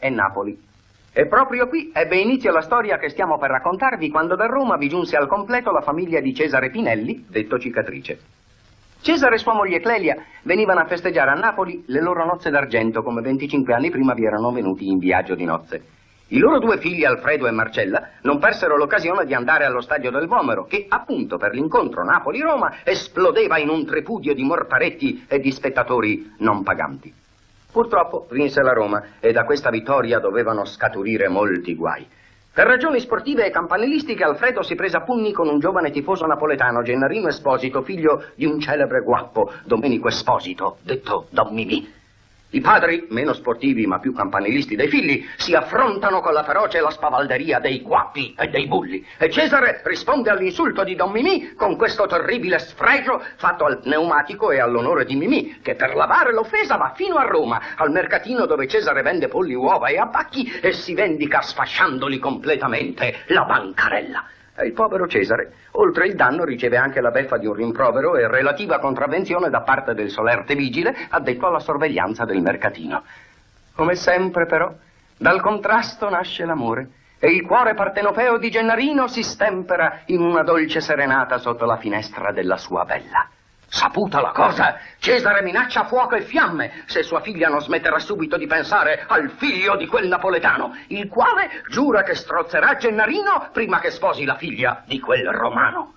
e Napoli. E proprio qui ebbe inizio la storia che stiamo per raccontarvi quando da Roma vi giunse al completo la famiglia di Cesare Pinelli, detto Cicatrice. Cesare e sua moglie Clelia venivano a festeggiare a Napoli le loro nozze d'argento, come 25 anni prima vi erano venuti in viaggio di nozze. I loro due figli, Alfredo e Marcella, non persero l'occasione di andare allo stadio del Vomero, che appunto per l'incontro Napoli-Roma esplodeva in un tripudio di mortaretti e di spettatori non paganti. Purtroppo vinse la Roma e da questa vittoria dovevano scaturire molti guai. Per ragioni sportive e campanilistiche Alfredo si prese a pugni con un giovane tifoso napoletano, Gennarino Esposito, figlio di un celebre guappo, Domenico Esposito, detto Don Mimì. I padri, meno sportivi ma più campanilisti dei figli, si affrontano con la ferocia e la spavalderia dei guappi e dei bulli. E Cesare risponde all'insulto di Don Mimì con questo terribile sfregio fatto al pneumatico e all'onore di Mimì, che per lavare l'offesa va fino a Roma, al mercatino dove Cesare vende polli, uova e abbacchi e si vendica sfasciandoli completamente la bancarella. Il povero Cesare, oltre il danno, riceve anche la beffa di un rimprovero e relativa contravvenzione da parte del solerte vigile addetto alla sorveglianza del mercatino. Come sempre, però, dal contrasto nasce l'amore e il cuore partenopeo di Gennarino si stempera in una dolce serenata sotto la finestra della sua bella. Saputa la cosa, Cesare minaccia fuoco e fiamme se sua figlia non smetterà subito di pensare al figlio di quel napoletano, il quale giura che strozzerà Gennarino prima che sposi la figlia di quel romano.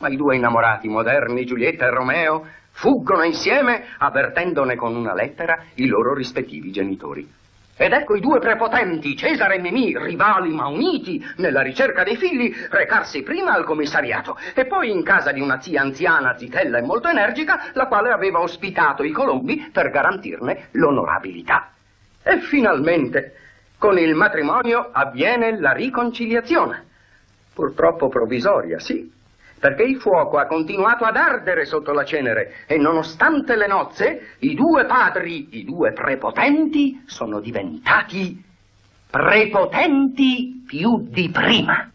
Ma i due innamorati moderni, Giulietta e Romeo, fuggono insieme avvertendone con una lettera i loro rispettivi genitori. Ed ecco i due prepotenti, Cesare e Mimì, rivali ma uniti nella ricerca dei figli, recarsi prima al commissariato e poi in casa di una zia anziana, zitella e molto energica, la quale aveva ospitato i Colombi per garantirne l'onorabilità. E finalmente, con il matrimonio avviene la riconciliazione. Purtroppo provvisoria, sì, perché il fuoco ha continuato ad ardere sotto la cenere e nonostante le nozze, i due padri, i due prepotenti, sono diventati prepotenti più di prima.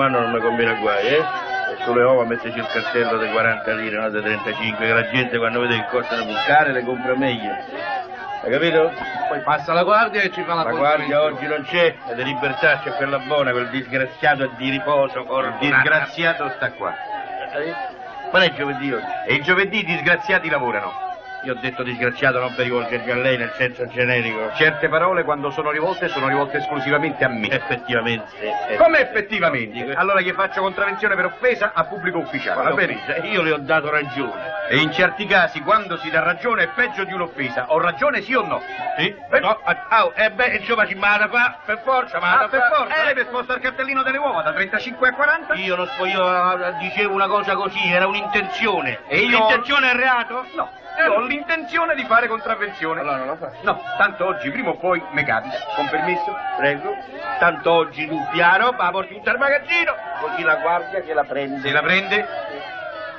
Raccomando non mi conviene guai, eh? E sulle uova metteci il cartello dei 40 lire, no dei 35, che la gente quando vede che costano più care le compra meglio. Hai capito? Poi passa la guardia e ci fa la La guardia oggi non c'è, e di libertà c'è quella buona, quel disgraziato di riposo, Il disgraziato sta qua. Ma non è giovedì oggi. E il giovedì i disgraziati lavorano. Io ho detto disgraziato non per rivolgermi a lei nel senso generico. Certe parole quando sono rivolte sono rivolte esclusivamente a me. Effettivamente. eh, Come effettivamente? Allora gli faccio contravvenzione per offesa a pubblico ufficiale. Va va bene? io le ho dato ragione. E in certi casi, quando si dà ragione, è peggio di un'offesa. Ho ragione, sì o no? Sì? Eh? No, ah, oh, eh beh, insomma, ci manda qua, per forza, ma Ah, per forza, lei mi sposta il cartellino delle uova da 35 a 40? Io non so, io eh, dicevo una cosa così, era un'intenzione. E io- L'intenzione è reato? No, ho l'intenzione di fare contravvenzione. Allora non lo fa. No, tanto oggi, prima o poi, me capita. Con permesso? Prego. Tanto oggi tu piano, ma la porti in al magazzino, così la guardia che la prende. Se la prende?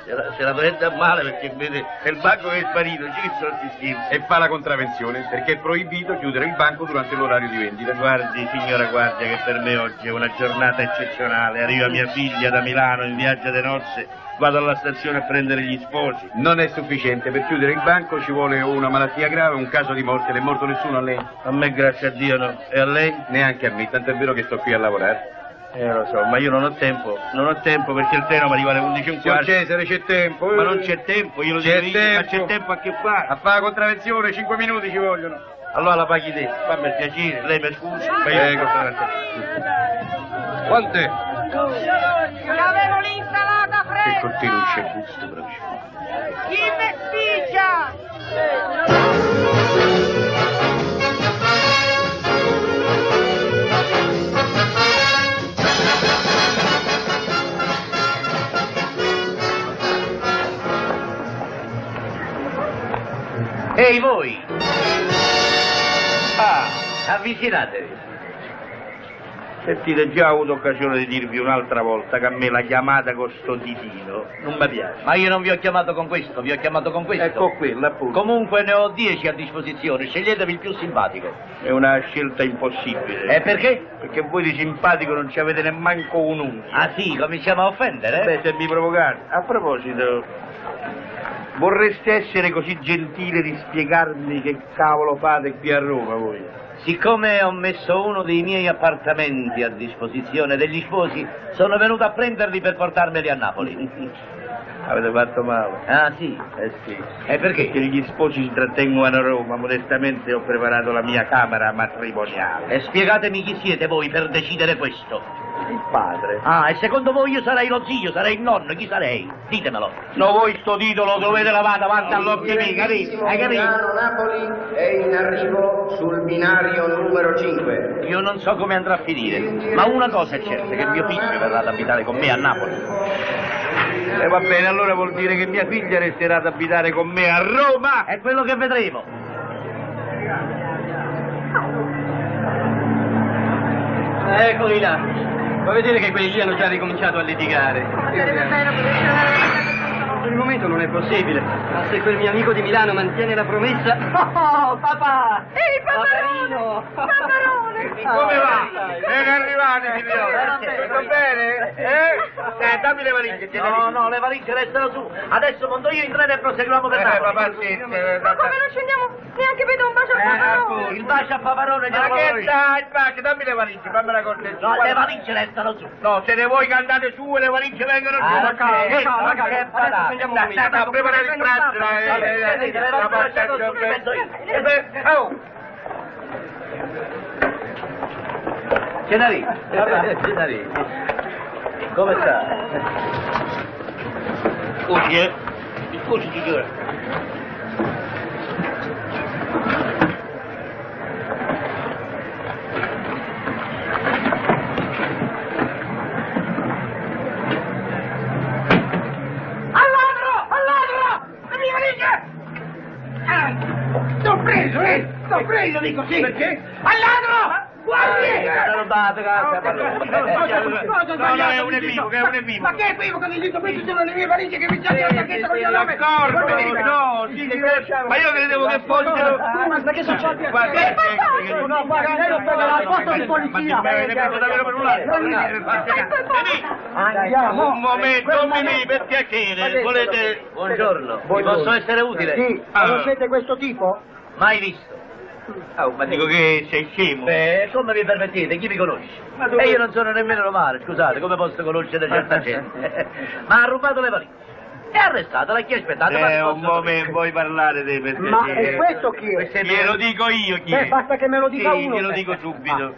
Se la, se la prende a male perché vede è il banco che è sparito, ci sono sti scherzi. E fa la contravvenzione, perché è proibito chiudere il banco durante l'orario di vendita. Guardi, signora guardia, che per me oggi è una giornata eccezionale. Arriva mia figlia da Milano in viaggio di nozze, vado alla stazione a prendere gli sposi. Non è sufficiente, per chiudere il banco ci vuole una malattia grave, un caso di morte. Non è morto nessuno a lei? A me, grazie a Dio, no. E a lei? Neanche a me, tanto è vero che sto qui a lavorare. Eh, lo so, ma io non ho tempo. Non ho tempo perché il treno mi arriva alle 11 e un Signor quarto. Cesare, c'è tempo. Ma non c'è tempo, io lo C'è dico io, ma c'è tempo a che fare. A fare la contravvenzione, 5 minuti ci vogliono. Allora la paghi te, fammi il piacere, lei mi scusi. Ma io Prego. Quant'è? L'avevo l'insalata Che fresca! con te non c'è gusto, però. Chi festiccia? Ehi voi! Ah, avvicinatevi. Sentite, già ho avuto occasione di dirvi un'altra volta che a me la chiamata con sto ditino non mi piace. Ma io non vi ho chiamato con questo, vi ho chiamato con questo. Ecco quella, appunto. Comunque ne ho dieci a disposizione, sceglietevi il più simpatico. È una scelta impossibile. E perché? Perché voi di simpatico non ci avete nemmanco un unghio. Ah sì, cominciamo a offendere? Beh, se mi provocate. A proposito, vorreste essere così gentile di spiegarmi che cavolo fate qui a Roma voi? Siccome ho messo uno dei miei appartamenti a disposizione degli sposi, sono venuto a prenderli per portarmeli a Napoli. Avete fatto male. Ah sì? Eh sì. E perché? Perché gli sposi si trattengono a Roma, modestamente ho preparato la mia camera matrimoniale. E spiegatemi chi siete voi per decidere questo. Il padre. Ah, e secondo voi io sarei lo zio, sarei il nonno, chi sarei? Ditemelo. No, voi sto titolo dovete lavare davanti all'occhio miei, capito? Hai capito? Milano-Napoli è in arrivo sul binario numero 5. Io non so come andrà a finire, ma una cosa è certa, che mio figlio verrà ad abitare con me a Napoli. E va bene, allora vuol dire che mia figlia resterà ad abitare con me a Roma. È quello che vedremo. Eccoli là. Vuoi vedere che quelli lì hanno già ricominciato a litigare? Ma sarebbe bello poter suonare Per il momento non è possibile, ma se quel mio amico di Milano mantiene la promessa... Oh, papà! Ehi, Paparino! Paparone! Come va? Dai. Ben arrivati, signore. Eh, Tutto bene? Eh? Eh, dammi le valigie. tieni No, no, le valigie restano su. Adesso monto io in treno e proseguiamo per Eh, Napoli. papà, sì. eh, Ma come non scendiamo neanche per un bacio a Eh, Paparone? Il bacio a Pavarone Ma che dai, pace, dammi le valigie, fammi la cortesia. No, le valigie restano su. No, se ne vuoi che andate su e le valigie vengono giù. Ah, ma che patata. Gennari, Gennari, come sta? Scusi, eh? Scusi, signore. T'ho preso, eh! Preso, dico sì! Perché? Al ladro! Guardi! Salvate, grazie. No, no, è un equivoco, è un equivoco. Ma che equivoco? Che dico, queste sono le mie valigie che mi c'hanno la sacchetta con il nome! Mi no, sì, che- ma io credevo che fossero... Ma che succede? Guarda, Che che- che- No, guarda, lei lo prende al posto di polizia. Ma ne prendo davvero per un lato? Andiamo. Un momento, Mimì, per piacere, volete... Buongiorno. Vi posso essere utile? Sì, Ah. conoscete questo tipo? Mai visto. Oh, ma dico che sei scemo. Beh, come vi permettete? Chi mi conosce? E io non sono nemmeno romano, scusate, come posso conoscere certa gente? Ma ha rubato le valigie. È arrestato, l'ha chi aspettato? ma Eh, un momento, vuoi parlare te per Ma e questo chi è? È Glielo dico io chi Beh, è. basta che me lo dica Sì, uno. glielo eh. dico subito.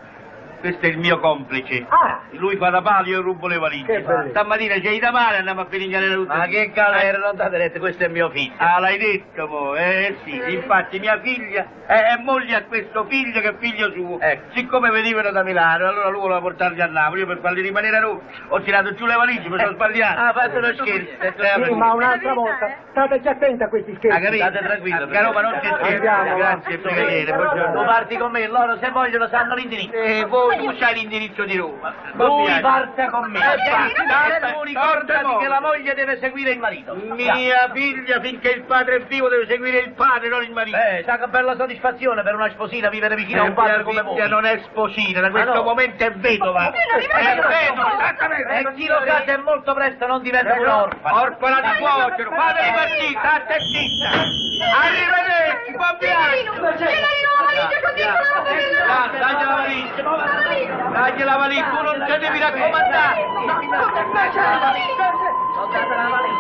Questo è il mio complice. Ah, Lui fa da palo, io rubo le Che valigie. Stamattina c'è da male, andiamo a finigliare tutte. Ma che galera, non date retta, questo è mio figlio. Ah, l'hai detto, mo? Eh sì, infatti mia figlia è, è moglie a questo figlio che è figlio suo. Ecco. Siccome venivano da Milano, allora lui voleva portarli a Napoli, io per farli rimanere a Roma ho tirato giù le valigie, mi sono sbagliato. Ah, fate uno scherzo. sì, ma un'altra volta. State attenti a questi Ah, scherzi. capito? State tranquillo, A Roma non scherza. Andiamo, Grazie, brigadiere, Tu buongiorno. parti con me, loro se vogliono sanno l'indirizzo. Eh, voi tu c'hai l'indirizzo di Roma. Lui parta con me. Eh, E ricordati che la moglie deve seguire il marito. Mia figlia, finché il padre è vivo, deve seguire il padre, non il marito. Eh, sa che bella soddisfazione per una sposina vivere vicino a un padre come voi. figlia non è sposina, da questo momento è vedova. È vedova, esattamente. E chi lo sa se molto presto non diventa un orfano. Orfana di cuocero, fateli partire, state zitta. Arrivederci, buon viaggio. Dai, Dagli la valigia, dagli la valigia, tu non te devi raccomandare.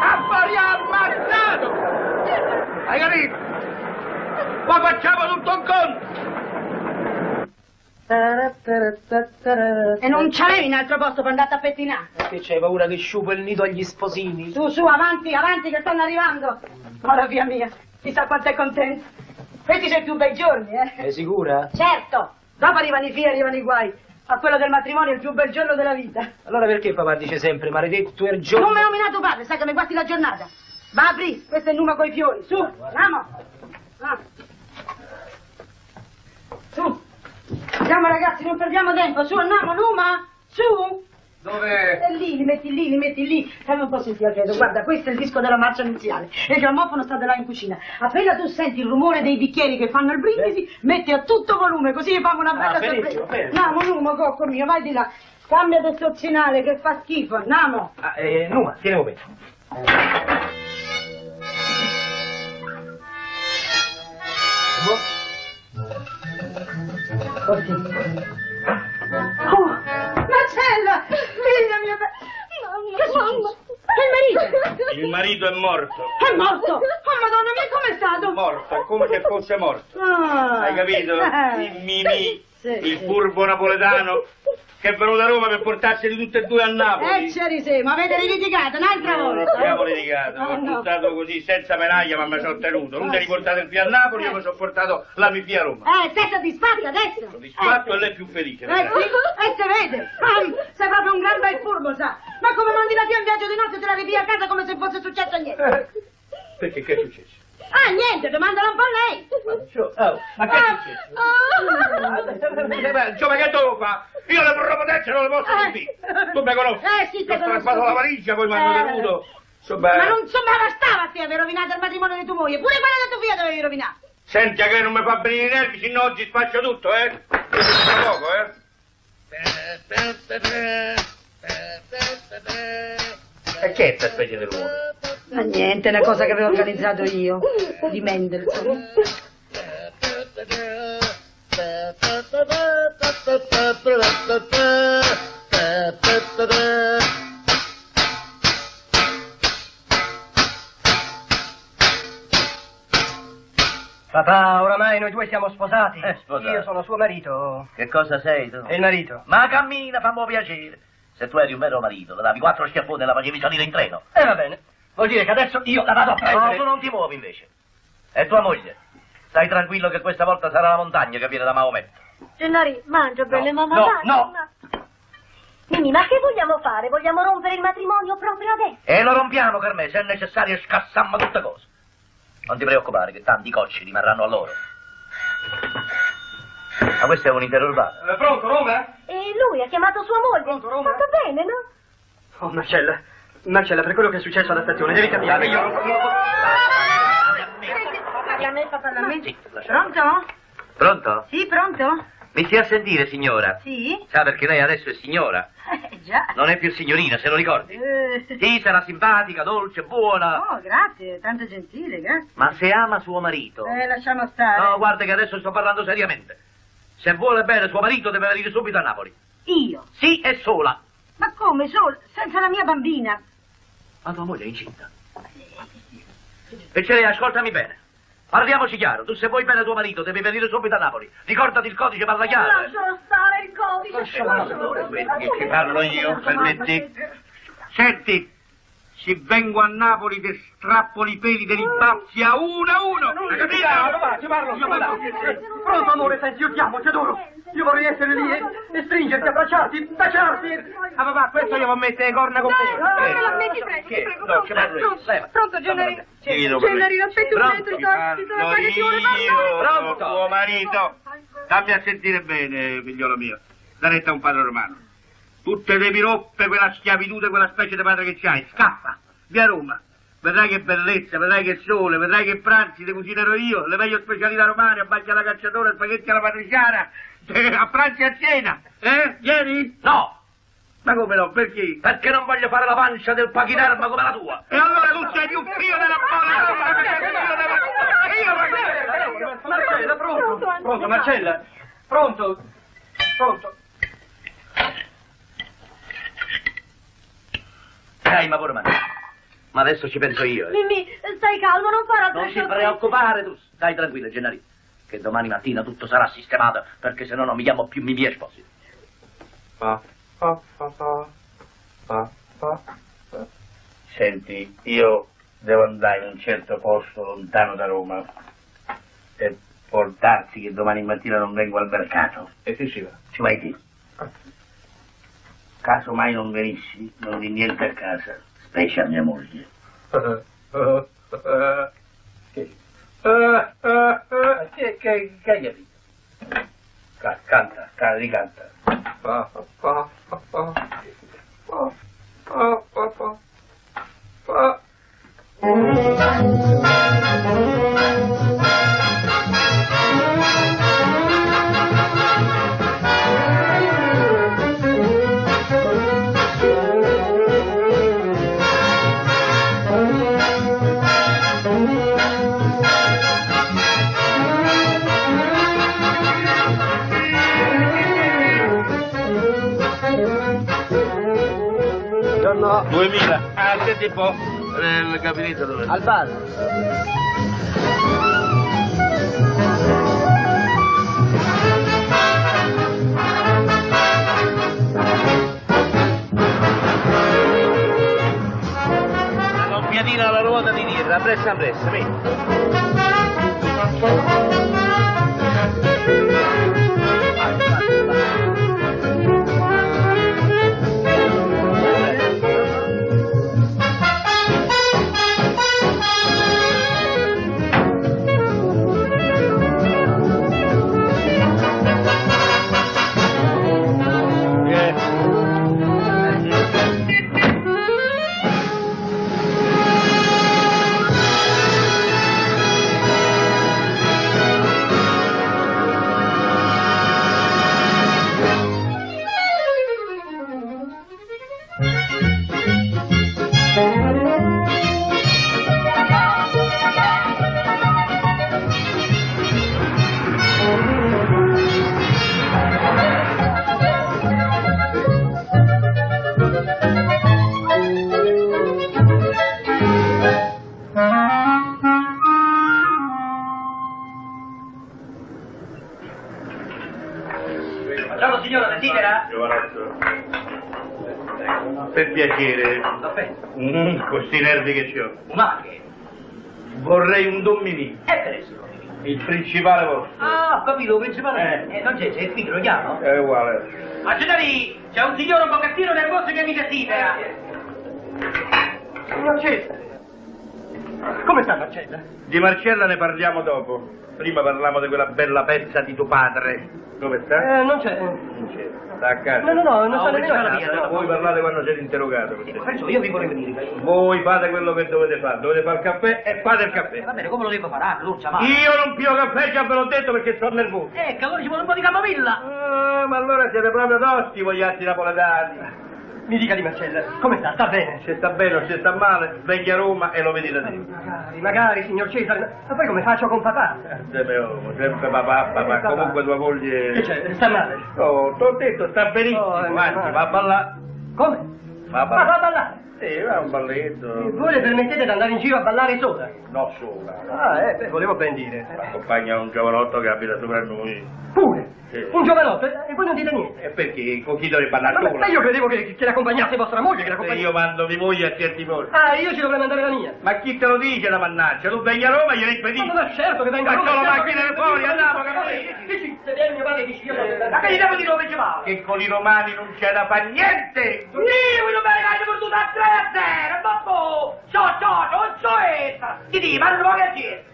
Affari ammazzato! Hai capito? Poi facciamo tutto un conto! E non c'avevi un altro posto per andare a pettinare? Che c'hai paura che sciupo il nido agli sposini? Su, su, avanti, avanti, che stanno arrivando. Ora via mia, chissà quanto è contento. Questi sono i più bei giorni, eh? Sei sicura? Certo, dopo arrivano i figli, arrivano i guai. A quello del matrimonio è il più bel giorno della vita. Allora perché papà dice sempre maledetto er giorno? Non mi hai nominato padre, sai che mi guasti la giornata. Va, apri, questo è il numero coi fiori. Su, andiamo. Ah. Su. Andiamo ragazzi, non perdiamo tempo. Su, andiamo, Numa. Su. Dove? E lì, li metti lì, li metti lì. Fammi un po' sentire, Alfredo. Guarda, questo è il disco della marcia iniziale. E il grammofono sta là in cucina. Appena tu senti il rumore dei bicchieri che fanno il brindisi, metti a tutto volume, così famo una bella Ah, sorpresa. Andiamo, Numa, cocco mio, vai di là. Cambia del sozzinale che fa schifo. Andiamo. Ah, eh, Numa, tieni un momento. Oh, Marcella! Figlia mia! be- Che succede? È il marito! Il marito è morto. È morto! Oh, madonna mia, com'è stato? Morto, è come se fosse morto. Ah. Hai capito? Eh. Il Mimì, il furbo napoletano, che è venuto a Roma per portarseli tutti e due a Napoli. Eh, c'eri sì, ma avete litigato un'altra Non volta? abbiamo litigato, Oh, ho no. buttato così senza medaglia ma mi sono tenuto. Non ti hai portato il qui a Napoli, io mi sono portato la mia qui a Roma. Eh, sei soddisfatto adesso? Soddisfatto Eh, e lei è più felice. Eh sì, e si vede. Ah, sei proprio un gran bel furbo, sa. Ma come mandi la tia in viaggio di notte e te la rivia a casa come se fosse successo niente? Perché che è successo? Ah, niente, domandala un po' a lei. Oh, ma che è successo? Eh, Insomma, che devo fare? Io le propotenze non le posso Eh. sentire. Tu mi conosci? Eh, sì, Ti te ho conosco. strappato la valigia, poi mi hanno Eh. Insomma, Ma non insomma bastava a te aver rovinato il matrimonio di tua moglie, pure quello di tua figlia dovevi rovinare. senti che non mi fa venire i nervi, se no oggi spaccio tutto, eh? Tra poco, eh? E che è specie di rumore? Ma niente, è una cosa che avevo organizzato io, di Mendelssohn. Papà, oramai noi due siamo sposati. Eh, sposati. Io sono suo marito. Che cosa sei tu? Il marito? Ma cammina, fammi piacere. Se tu eri un vero marito, le davi quattro schiaffoni e la facevi salire in treno. E va bene. Vuol dire che adesso io la vado a No, prendere. tu non ti muovi invece. E tua moglie? Stai tranquillo che questa volta sarà la montagna che viene da Maometto. Gennari, mangia belle No, mamma. no, vai, no. mamma. Mimì, ma che vogliamo fare? Vogliamo rompere il matrimonio proprio adesso? E lo rompiamo, per me, se è necessario scassammo tutte cose. Non ti preoccupare che tanti cocci rimarranno a loro. Ma questo è un interrogato. Eh, pronto, Roma? E lui ha chiamato sua moglie. Pronto, Roma? Fatto bene, no? Oh, Marcella. Marcella, per quello che è successo alla stazione, devi capire. Io... Parla a me, fa parla a me. Sì, lascia- Pronto? Pronto? Sì, pronto? Mi stia a sentire, signora? Sì? Sa perché lei adesso è signora. Eh, già. Non è più signorina, se lo ricordi. Eh, Sì, sarà simpatica, dolce, buona. Oh, grazie, tanto gentile, grazie. Ma se ama suo marito. Eh, lasciamo stare. No, guarda che adesso sto parlando seriamente. Se vuole bene suo marito deve venire subito a Napoli. Io? Sì e sola. Ma come, solo? Senza la mia bambina? Ma tua moglie è incinta. E ce ascoltami bene. Parliamoci chiaro, tu se vuoi bene tuo marito devi venire subito a Napoli. Ricordati il codice, parla chiaro. Lascialo stare il codice. Lascialo Che ci parlo io, permetti? Senti, se vengo a Napoli ti strappo i peli dei baffi a uno a uno. Capito? va, ci parlo, io parlo. Pronto amore, senti, io ti amo, ti adoro. Io vorrei essere lì e, e stringerti, abbracciarti, baciarti. Ah papà, questo io voglio mettere le corna con te. me la metti presto, ti prego. No, ci. Pronto? Chiedo per me. Gennarino, aspetta un Pronto? momento, ti sto da che ti vuole parlare. Pronto? tuo marito. Dammi a sentire bene, figliolo mio. Da retta a un padre romano. Tu te devi rompere quella schiavitù di quella specie di padre che c'hai. Scappa, via Roma. Vedrai che bellezza, vedrai che sole, vedrai che pranzi ti cucinerò io, le meglio specialità romane, a baglia alla cacciatore, spaghetti alla patriciana, a pranzi e a cena. Eh? Vieni? No, Ma come no? Perché? perché non voglio fare la pancia del pachinarma come la tua. E allora tu sei più figlio della bolla! Marcella, pronto? Pronto, Marcella? Pronto? Pronto? Dai, ma pure ma. Ma adesso ci penso io. eh. Mimì, stai calmo, non fare altre Non ti preoccupare tu. Stai tranquilla, Gennari. Che domani mattina tutto sarà sistemato, perché se no non mi chiamo più Mimì Esposito. Senti, io devo andare in un certo posto lontano da Roma e può darsi che domani mattina non vengo al mercato. E che ci va? Ci vai te. Caso mai non venissi, non di niente a casa, specie a mia moglie. Che, che, che hai capito? Ca- canta, ca- ricanta. Buongiorno. 2000. Ah, senti un po', il gabinetto dove? Al bar. Non pianina la ruota di dirra, appresso appresso, mi. Nervi che ho. Ma che? Vorrei un domminì, È preso. il principale vostro. Ah, ho capito, principale. Eh. Eh, non c'è, c'è qui, lo chiamo? È uguale. Ma Gennari, c'è un signore un pochettino nervoso che mi desidera. Signor Cesare. Come sta Marcella? Di Marcella ne parliamo dopo. Prima parliamo di quella bella pezza di tuo padre. Dove sta? Eh, non c'è. Non c'è. Sta a casa. No, no, no, non No, sta nemmeno a la casa. mia, no. Voi parlate quando siete interrogato. te. Penso, io vi vorrei venire. Voi fate quello che dovete fare. Dovete fare il caffè e fate il Eh, caffè. va bene, come lo devo fare? Ah, Lucia, ma... Io non pio caffè, già ve l'ho detto perché sono nervoso. Ecco, allora ci vuole un po' di camomilla. Ah, ma allora siete proprio tosti voi altri napoletani. Mi dica di Marcella, come sta? Sta bene? Se sta bene o se sta male, venga a Roma e lo vedi da te. Magari, magari, signor Cesare. Ma poi come faccio con papà? Sempre, oh, sempre papà, papà, papà. comunque tua moglie... Che c'è? Sta male? Oh, t'ho detto, sta benissimo, Oh, anzi, va a ballare. Come? Ma Ma va a ballare. Sì, è un balletto. E voi le permettete di andare in giro a ballare sola? No, sola. Ah, eh, beh, volevo ben dire. Accompagna un giovanotto che abita sopra noi. Pure. Sì. Un giovanotto, eh, e voi non dite niente. E perché? Con chi dovrebbe andare Vabbè, sola? ma io credevo che, che l'accompagnasse vostra moglie, che Se l'accompagnasse... io mando mia moglie a certi posti. Ah, io ci dovrei mandare la mia. Ma chi te lo dice la mannaggia? Tu vengi a Roma e glielo Ma impedisci. non è certo che venga a Roma, la certo macchina di fuori, andiamo, capito? dici, se viene mio padre dici io. Ma che gli devo dove ci va? Che con i romani non c'è da fare niente! Non me ne hai perduto a 3 a 0, babbo! Ciao, ciao, non so essa! Ti dico, ma non dire?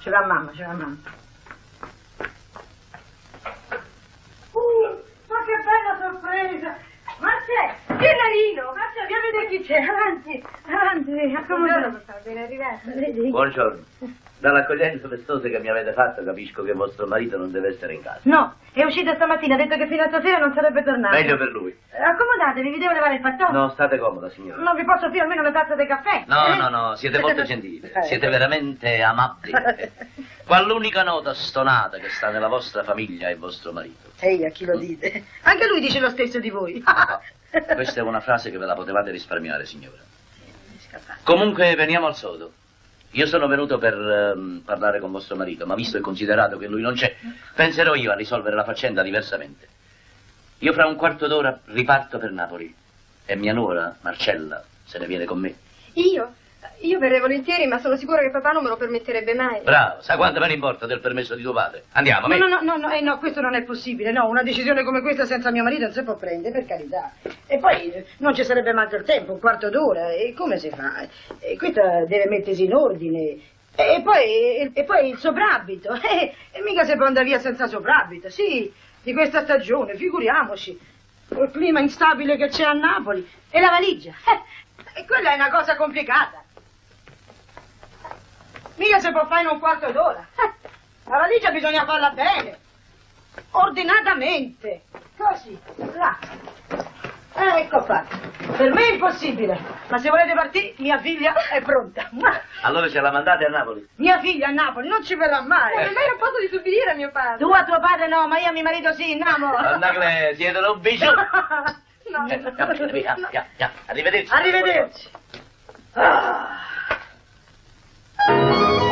Ce l'ha mamma, ce l'ha mamma. ma che bella sorpresa! C'è! Gennarino! Ma c'è, vieni a vedere chi c'è! Avanti, avanti, accomodate. Ben arrivato. Buongiorno. Dall'accoglienza festosa che mi avete fatto capisco che vostro marito non deve essere in casa. No, è uscito stamattina, ha detto che fino a stasera non sarebbe tornato. Meglio per lui. Accomodatevi, vi devo levare il fattone. No, state comoda, signora. Non vi posso offrire almeno una tazza di caffè? No, eh? no, no, siete molto gentili, Eh. siete veramente amabili. Qual l'unica nota stonata che sta nella vostra famiglia è vostro marito. Ehi, a chi lo dite? Anche lui dice lo stesso di voi. Questa è una frase che ve la potevate risparmiare, signora. Comunque, veniamo al sodo. Io sono venuto per ehm, parlare con vostro marito, ma visto e considerato che lui non c'è, penserò io a risolvere la faccenda diversamente. Io fra un quarto d'ora riparto per Napoli e mia nuora, Marcella, se ne viene con me. Io? Io verrei volentieri, ma sono sicura che papà non me lo permetterebbe mai. Bravo, sa quanto me ne importa del permesso di tuo padre? Andiamo, No, me. no, no, no, no, eh, no, questo non è possibile, no, una decisione come questa senza mio marito non si può prendere, per carità. E poi eh, non ci sarebbe manco il tempo, un quarto d'ora, e come si fa? E questa deve mettersi in ordine. E poi, e, e poi il soprabito, eh, e mica si può andare via senza soprabito, sì, di questa stagione, figuriamoci, col clima instabile che c'è a Napoli, e la valigia, eh, e quella è una cosa complicata. Mica si può fare in un quarto d'ora. Eh, La valigia bisogna farla bene. Ordinatamente. Così. Là. Ecco fatto. Per me è impossibile. Ma se volete partire, mia figlia è pronta. Allora ce la mandate a Napoli? Mia figlia a Napoli non ci verrà mai. Ma lei non posso disubbidire a mio padre. Tu a tuo padre no, ma io a mio marito sì, innamoro. Donna Cle, siete un bijou. No. Eh, via, via, via, via. Arrivederci. Arrivederci. Ah. thank you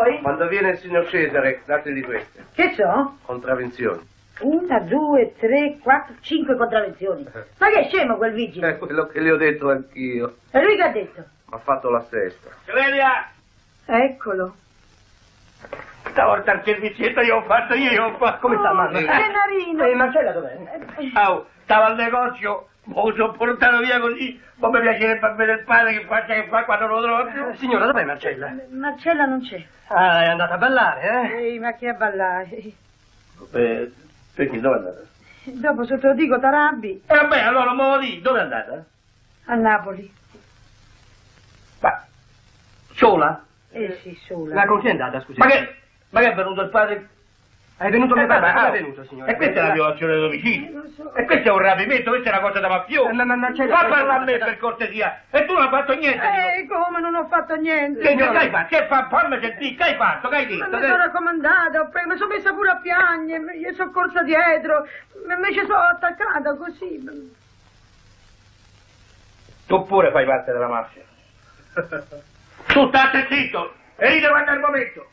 vuoi? Quando viene il signor Cesare, dategli queste. Che so? Contravenzioni. Una, due, tre, quattro, cinque contravenzioni. Ma che scemo quel vigile? È quello che le ho detto anch'io. E lui che ha detto? Mi ha fatto la sesta. Clelia! Eccolo. Stavolta il servizietto io ho fatto io, io ho fatto. Come sta, mamma? Gennarino. E Marcella dov'è? Oh, stavo al negozio, lo sono portato via così, ma mi piacerebbe vedere il padre che faccia che fa quando lo trovo più. Eh, Signora, dov'è Marcella? Marcella non c'è. Ah, è andata a ballare, eh? Ehi, ma che a ballare? Eh, perché dove è andata? Dopo se te lo dico t'arrabbi. E vabbè, allora me lo dico, dove è andata? A Napoli. Ma, sola? Eh sì, sola. Ma con chi è andata, scusi? Ma che, ma che è venuto il padre? È venuto mio Eh, padre, come è ah, venuto, signore? E questa è una violazione di domicilio. E questo è un rapimento, questa è una cosa da mafioso. Eh, ma- ma- ma c'è- Va a parlare a me per cortesia. E tu non hai fatto niente. Eh, come non ho fatto niente? Che, che hai fatto? Che fa? Fammi sentire, che hai fatto? Che hai Ma detto? mi sono raccomandata, mi sono messa pure a piangere, gli sono corsa dietro, mi ci sono attaccata così. Tu pure fai parte della mafia. tu state zitto e ride quando è il momento.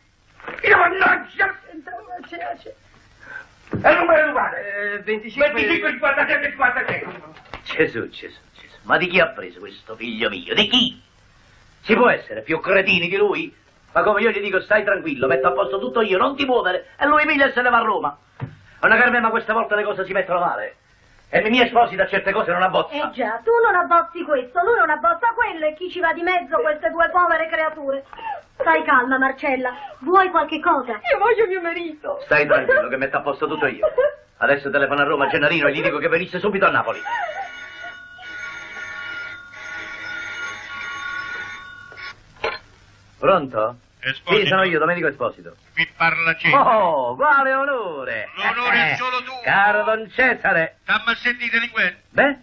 Io mannaggia! E il numero padre? Eh, 25... 25, 57, 56. Gesù, Gesù, Gesù. Ma di chi ha preso questo figlio mio? Di chi? Si può essere più cretini di lui? Ma come io gli dico, stai tranquillo, metto a posto tutto io, non ti muovere, e lui piglia e se ne va a Roma. Ma Carmen, ma questa volta le cose si mettono male. E i miei sposi da certe cose non abbozza. Eh già, tu non abbozzi questo, lui non abbozza quello e chi ci va di mezzo queste due povere creature. Stai calma, Marcella. Vuoi qualche cosa? Io voglio mio marito. Stai tranquillo che metto a posto tutto io. Adesso telefono a Roma a Gennarino e gli dico che venisse subito a Napoli. Pronto? Esposito. Sì, sono io, Domenico Esposito. Vi parla Cesare. Oh, quale onore! L'onore è solo tuo. Caro Don Cesare. Dammi a sentire delinquente. Beh?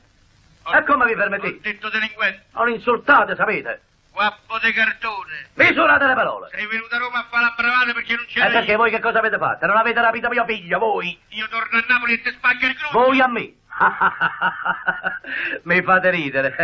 Ho- E come vi Ho permettete? detto delinquente. Non insultate, sapete? Guappo de cartone. Misurate le parole. Sei venuto a Roma a fare la bravata perché non E c'era perché io. voi che cosa avete fatto? Non avete rapito mio figlio, voi? Io torno a Napoli e ti spacca il cruccio. Voi a me. Mi fate ridere.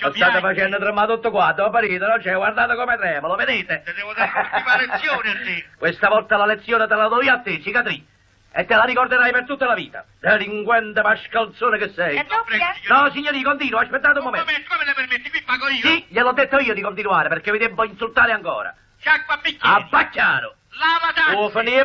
Lo state facendo tremare tutto quanto, ho parito, non c'è, guardate come trema, lo vedete? Te devo dare l'ultima lezione a te. Questa volta la lezione te la do io a te, cicatrice. E te la ricorderai per tutta la vita. Delinquente mascalzone che sei. È doppia? No, signori, continuo, aspettate un Un momento. momento, come le permetti? Qui pago io. Sì, gliel'ho detto io di continuare, perché vi devo insultare ancora. Sciacqua a bicchieri. Abbacchiaro. Lava tazze. O finire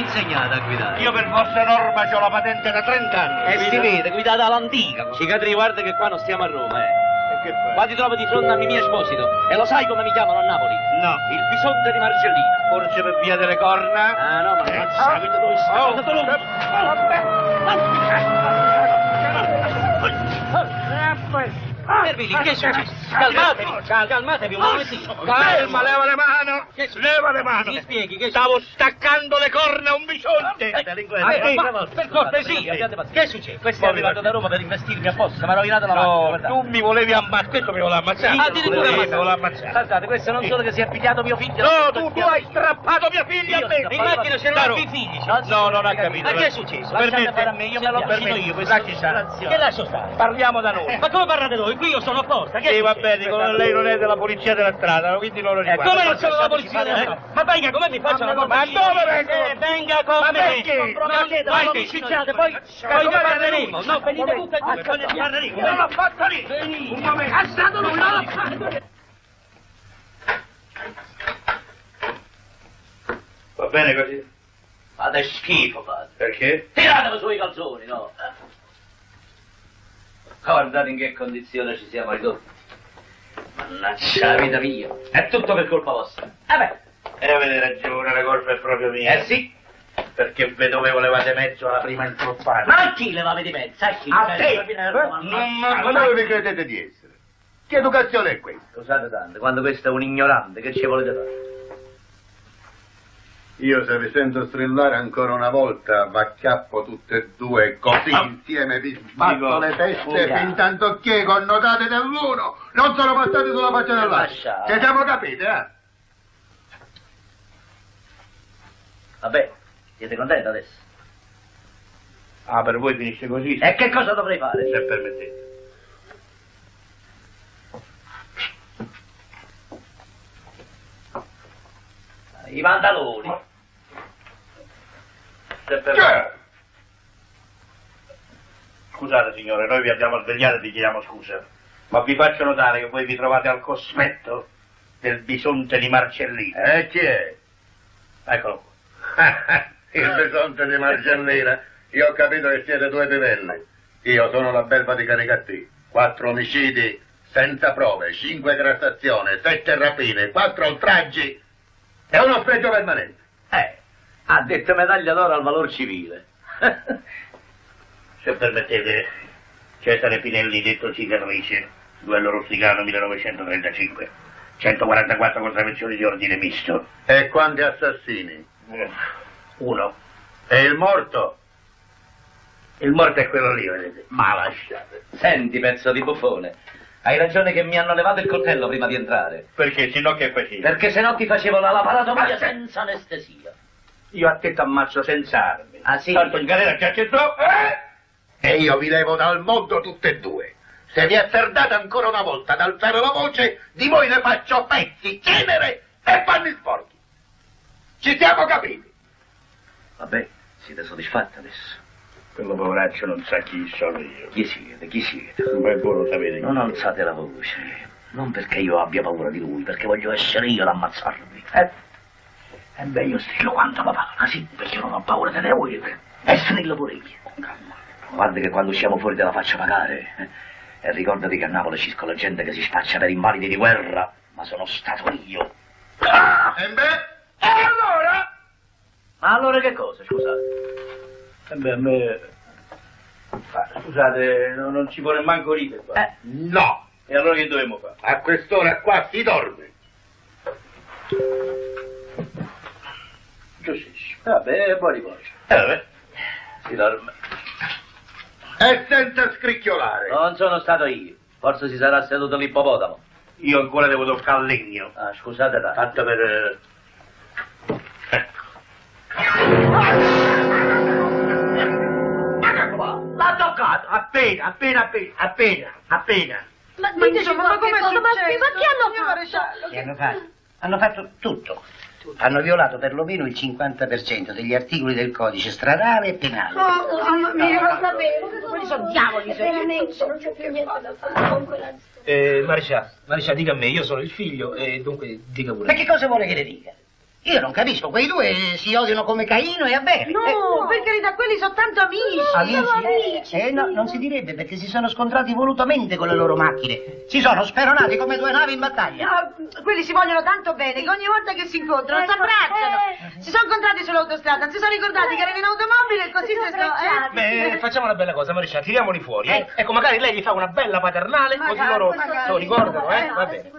insegnato a guidare? Io per vostra norma ho la patente da 30 anni. Eh, si vede, guidate all'antica. Cicatri, guarda che qua non stiamo a Roma, eh. E che fai? Qua ti trovo di fronte a Mimì Esposito. E lo sai come mi chiamano a Napoli? No. Il bisonte di Marcellino. Forse per via delle corna? Ah, no, ma Eh, non sapete dove sta. oh, State lungo. Fermi lì, che è successo? Calmatevi, calmatevi un momentino. Calma, leva le mani! Che è successo? Leva le mani! Mi spieghi, che Stavo staccando le corna a un bisonte! Eh, eh, per cortesia, che è successo? Questo è arrivato da Roma per investirmi apposta, mi ha rovinato la macchina, tu mi volevi ammazzare, questo mi voleva ammazzare. Ah, addirittura mi voleva ammazzare. Guardate, questo non solo che si è pigliato mio figlio. No, tu, tu hai strappato mia figlia a me! In macchina c'erano i figli. No, non ha capito. Ma che è successo? Permette? Lasciate fare a me, io me lo vicino io. Che lascio stare? Parliamo da noi. Ma come parlate voi? Qui io sono apposta. Che Sì, va bene, come lei non è della polizia della strada, quindi non lo Eh, riguarda. come non sono la polizia della strada? Ma venga, come mi faccio la Ma cortesia? dove vengo? Eh, venga con Ma me. perché? Ma Ma vai ma picciate, poi, Ma poi ne parleremo. No, venite tutte e due, poi ne parleremo. Non l'ho fatto lì! Un momento! Lui, non l'ho fatto! Va bene così? Fate schifo, fate. Perché? Tiratemi su i calzoni, no? Guardate in che condizione ci siamo ridotti. Mannaggia la vita mia. È tutto per colpa vostra. Eh beh. E avete ragione, la colpa è proprio mia. Eh sì. Perché ve dove volevate mezzo alla prima intruppata? Ma a chi le va di mezzo? A chi? A Cioè, te! Ma dove vi credete di essere? Che educazione è questa? Scusate tanto, quando questo è un ignorante, che ci volete fare? Io se vi sento strillare ancora una volta, v'acchiappo tutte e due così Ah. insieme, vi sbatto le teste fin tanto che connotate dell'uno non sono passati sulla faccia dell'altro. Lascia. Ci siamo capiti, eh? Vabbè, siete contenti adesso? Ah, per voi finisce così? E che cosa dovrei fare? Se permettete. I pantaloni. Se permettete. Scusate signore, noi vi abbiamo svegliato e vi chiediamo scusa, ma vi faccio notare che voi vi trovate al cospetto del bisonte di Marcellino. E chi è? Eccolo qua. Il bisonte di Marcellina. Io ho capito che siete due pivelli. Io sono la belva di Caricatti. Quattro omicidi senza prove, cinque grassazioni, sette rapine, quattro oltraggi e uno spregio permanente. Eh, ha detto medaglia d'oro al valor civile. Se permettete, Cesare Pinelli, detto cicatrice, duello rusticano 1935, 144 contravvenzioni di ordine misto. E quanti assassini? Eh, Uno. E il morto? Il morto è quello lì, vedete. Ma lasciate. Senti, pezzo di buffone, hai ragione che mi hanno levato il coltello prima di entrare. Perché sennò che facevi? Perché se no ti facevo la laparatoria senza anestesia. Io a te t'ammazzo senza armi. Ah, sì? Tanto in galera ci accettò, eh? E io vi levo dal mondo tutte e due. Se vi azzardate ancora una volta ad alzare la voce, di voi ne faccio pezzi, cenere e panni sporchi. Ci siamo capiti? Vabbè, siete soddisfatti adesso? Quello poveraccio non sa chi sono io. Chi siete? Chi siete? Beh, voi lo sapete. Non alzate la voce. Non perché io abbia paura di lui, perché voglio essere io ad ammazzarvi. Eh? E beh, io strillo quanto papà. Ah sì, perché io non ho paura di voi. E strillo pure io. Guarda che quando usciamo fuori te la faccio pagare. eh. E ricordati che a Napoli ci scola gente che si spaccia per invalidi di guerra, ma sono stato io. Ah! E beh, e allora? Ma allora che cosa, scusate? Eh beh, a me... Ah, scusate, non, non ci vuole manco ridere qua. Eh, No, E allora che dovremmo fare? a quest'ora qua si dorme. Giustissimo. Vabbè, buon riposo. eh, vabbè. Si dorme. E senza scricchiolare. Non sono stato io. Forse si sarà seduto l'ippopotamo. Io ancora devo toccare il legno. Ah, scusate tanto. Tanto per... eh, Ecco. L'ha toccato! Appena, appena, appena, appena, appena. Ma, Ma diteci ma cosa, ma, successo? ma che hanno fatto? Che hanno fatto? Hanno fatto tutto. Hanno violato perlomeno il 50% degli articoli del codice stradale e penale. Oh, mamma mia, lo sapevo. Quelli sono diavoli, sono- Veramente, non c'è più niente da fare con quella... Eh, Maresciallo, Maresciallo, dica a me, io sono il figlio e dunque dica pure. Ma che cosa vuole che le dica? Io non capisco, quei due si odiano come Caino e Abele. No, per carità, quelli sono tanto amici. Amici? Eh no, non si direbbe perché si sono scontrati volutamente con le loro macchine. Si sono speronati come due navi in battaglia. No, quelli si vogliono tanto bene che ogni volta che si incontrano si Ecco, abbracciano. eh. Si sono incontrati sull'autostrada, non si sono ricordati che erano in automobile e così si sono... Eh? Beh, facciamo una bella cosa, Maresciallo, tiriamoli fuori, eh? Ecco, magari lei gli fa una bella paternale, così Magari, loro magari. lo ricordano, eh? Va bene.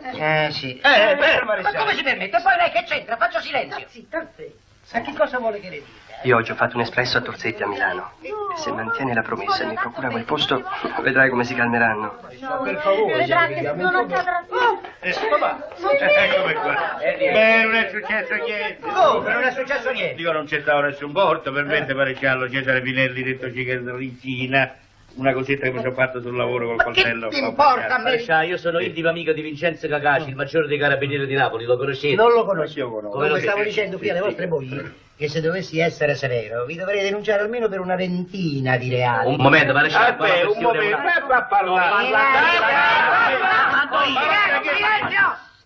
Eh sì. Eh, eh, beh, Ma Maresciallo. come si permette? Poi lei che c'entra? Faccio silenzio. Zitta, zitta. Ma che cosa vuole che le dica? Io oggi ho fatto un espresso a Torzetti a Milano. E se mantieni la promessa e mi procura quel posto, vedrai come si calmeranno. Per favore, Vedrà che non accadrà più. Eh, papà, eccomi qua. Beh, non è successo niente. Come? Non è successo niente. Dico, non c'è stato nessun morto, per me, maresciallo Cesare Pinelli, detto cicatricina. Una cosetta che mi sono fatto sul lavoro col Ma che coltello. ti importa a me? Maresciallo, io sono intimo amico di Vincenzo Cacaci, il maggiore dei carabinieri di Napoli, lo conoscete? Non lo conosco. Io conosco. Come lo Come stavo dicendo qui alle vostre mogli, che se dovessi essere severo, vi dovrei denunciare almeno per una ventina di reali. Un momento, Maresciallo, qua la Vabbè, un momento, fa parlare.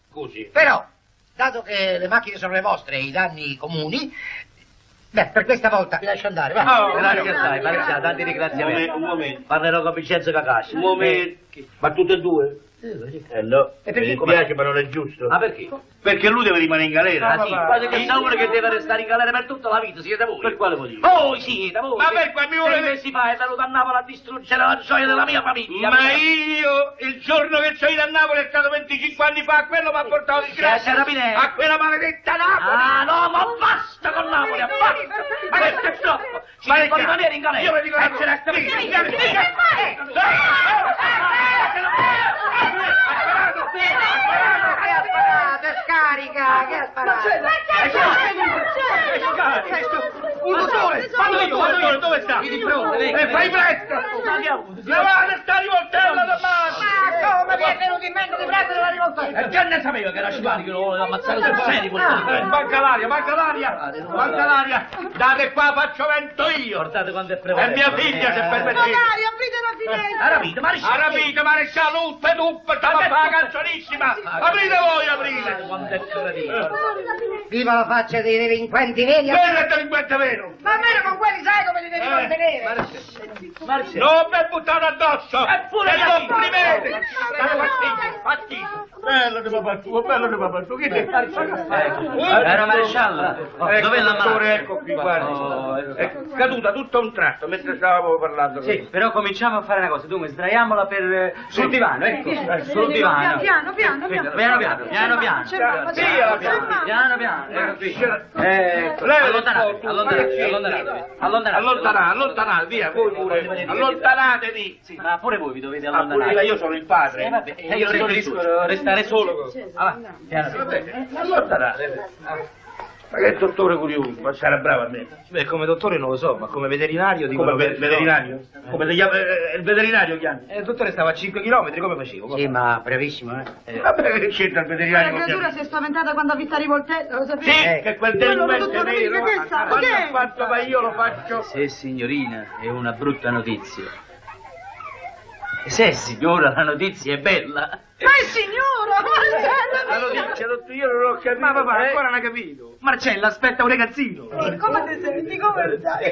Scusi. Però, dato che le macchine sono le vostre e i danni comuni, beh, per questa volta vi lascio andare, va. Oh, Grazie assai, Maresciallo, tanti Un ringraziamenti. momento, un momento. Parlerò con Vincenzo Cacaci. Un momento. Ma tutte e due? Eh no, E mi dispiace ma non è giusto. Ma perché? Perché lui deve rimanere in galera. Ah sì, quasi che uno che deve restare in galera per tutta la vita, siete voi. Per quale motivo? Voi siete, voi. Ma per quale mi vuole- sei mesi fa è venuto a Napoli a distruggere la gioia della mia famiglia. Ma io, il giorno che sono a Napoli è stato 25 anni fa, quello mi ha portato disgrazia. A quella maledetta Napoli! Ah no, ma basta con Napoli, basta! Ma questo è troppo! Ci Ma devo rimanere in galera! Io vi dico E ne cosa. Che? Scarica, che ha sparato? Un dottore, vado io, vado io, dove sta? Di fronte, venga, E fai presto! Ma che ha? Lavate sta rivoltella da Ma come vi è venuto in mente di prendere la rivoltella? E già ne sapeva che era Cipani che lo voleva ammazzare sul serio. Manca l'aria, manca l'aria! Manca l'aria! Date qua, faccio vento io! Guardate quanto è prevalente. mia figlia, se permettete! Magari, aprite la finestra! Ha rapito, ma Ha rapito, maresciallo, tutte, tutte, stava a fare la canzonissima! Aprite voi, aprite! È gradito. Viva la faccia dei delinquenti veri! Quello è delinquente vero! Ma almeno con quelli sai come li devi Eh. contenere! Marcello. Non mi buttate addosso! Eppure E figlia. complimenti! Fastidio! Bello di papà tuo, bello di papà tuo, che te Era maresciallo. Ecco, Dov'è la mano? ecco qui, guardi. Oh, È caduta tutto a un tratto mentre stavamo parlando. Sì, però cominciamo a fare una cosa. Dunque, sdraiamola per... eh, sul divano, ecco. Eh, sul divano. Piano, piano, Piano, piano. piano, piano, piano. Piano, piano. Lei è Allontanatevi, allontanatevi, allontanatevi. Allontanatevi. Allontanate, allontanate, via, voi pure. Allontanatevi! Sì, ma pure voi vi dovete Ah, allontanare. io sono il padre. Eh, vabbè, io preferisco restare solo. Ah, va, piano, piano. Allontanate. Ma che dottore curioso, ma sarà bravo a me. Beh, come dottore non lo so, ma come veterinario dico... Come ve- veterinario? Come si chiama? Eh, il veterinario chiami? Eh, il dottore stava a 5 km, come facevo? Sì, ma brevissimo, eh. Vabbè, che c'entra il La veterinario? con creatura si è spaventata quando ha visto la rivoltella, lo sapete? Sì, che quel delinquente dottore, vero. che sa, Quando che ha fatto ma io lo faccio. Se signorina, è una brutta notizia. Se signora, la notizia è bella. Ma è signora! La notizia, dottore, io non l'ho capito. Ma papà, eh. ancora non ha capito. Marcella, aspetta un ragazzino. Eh, Come ti senti? Come stai?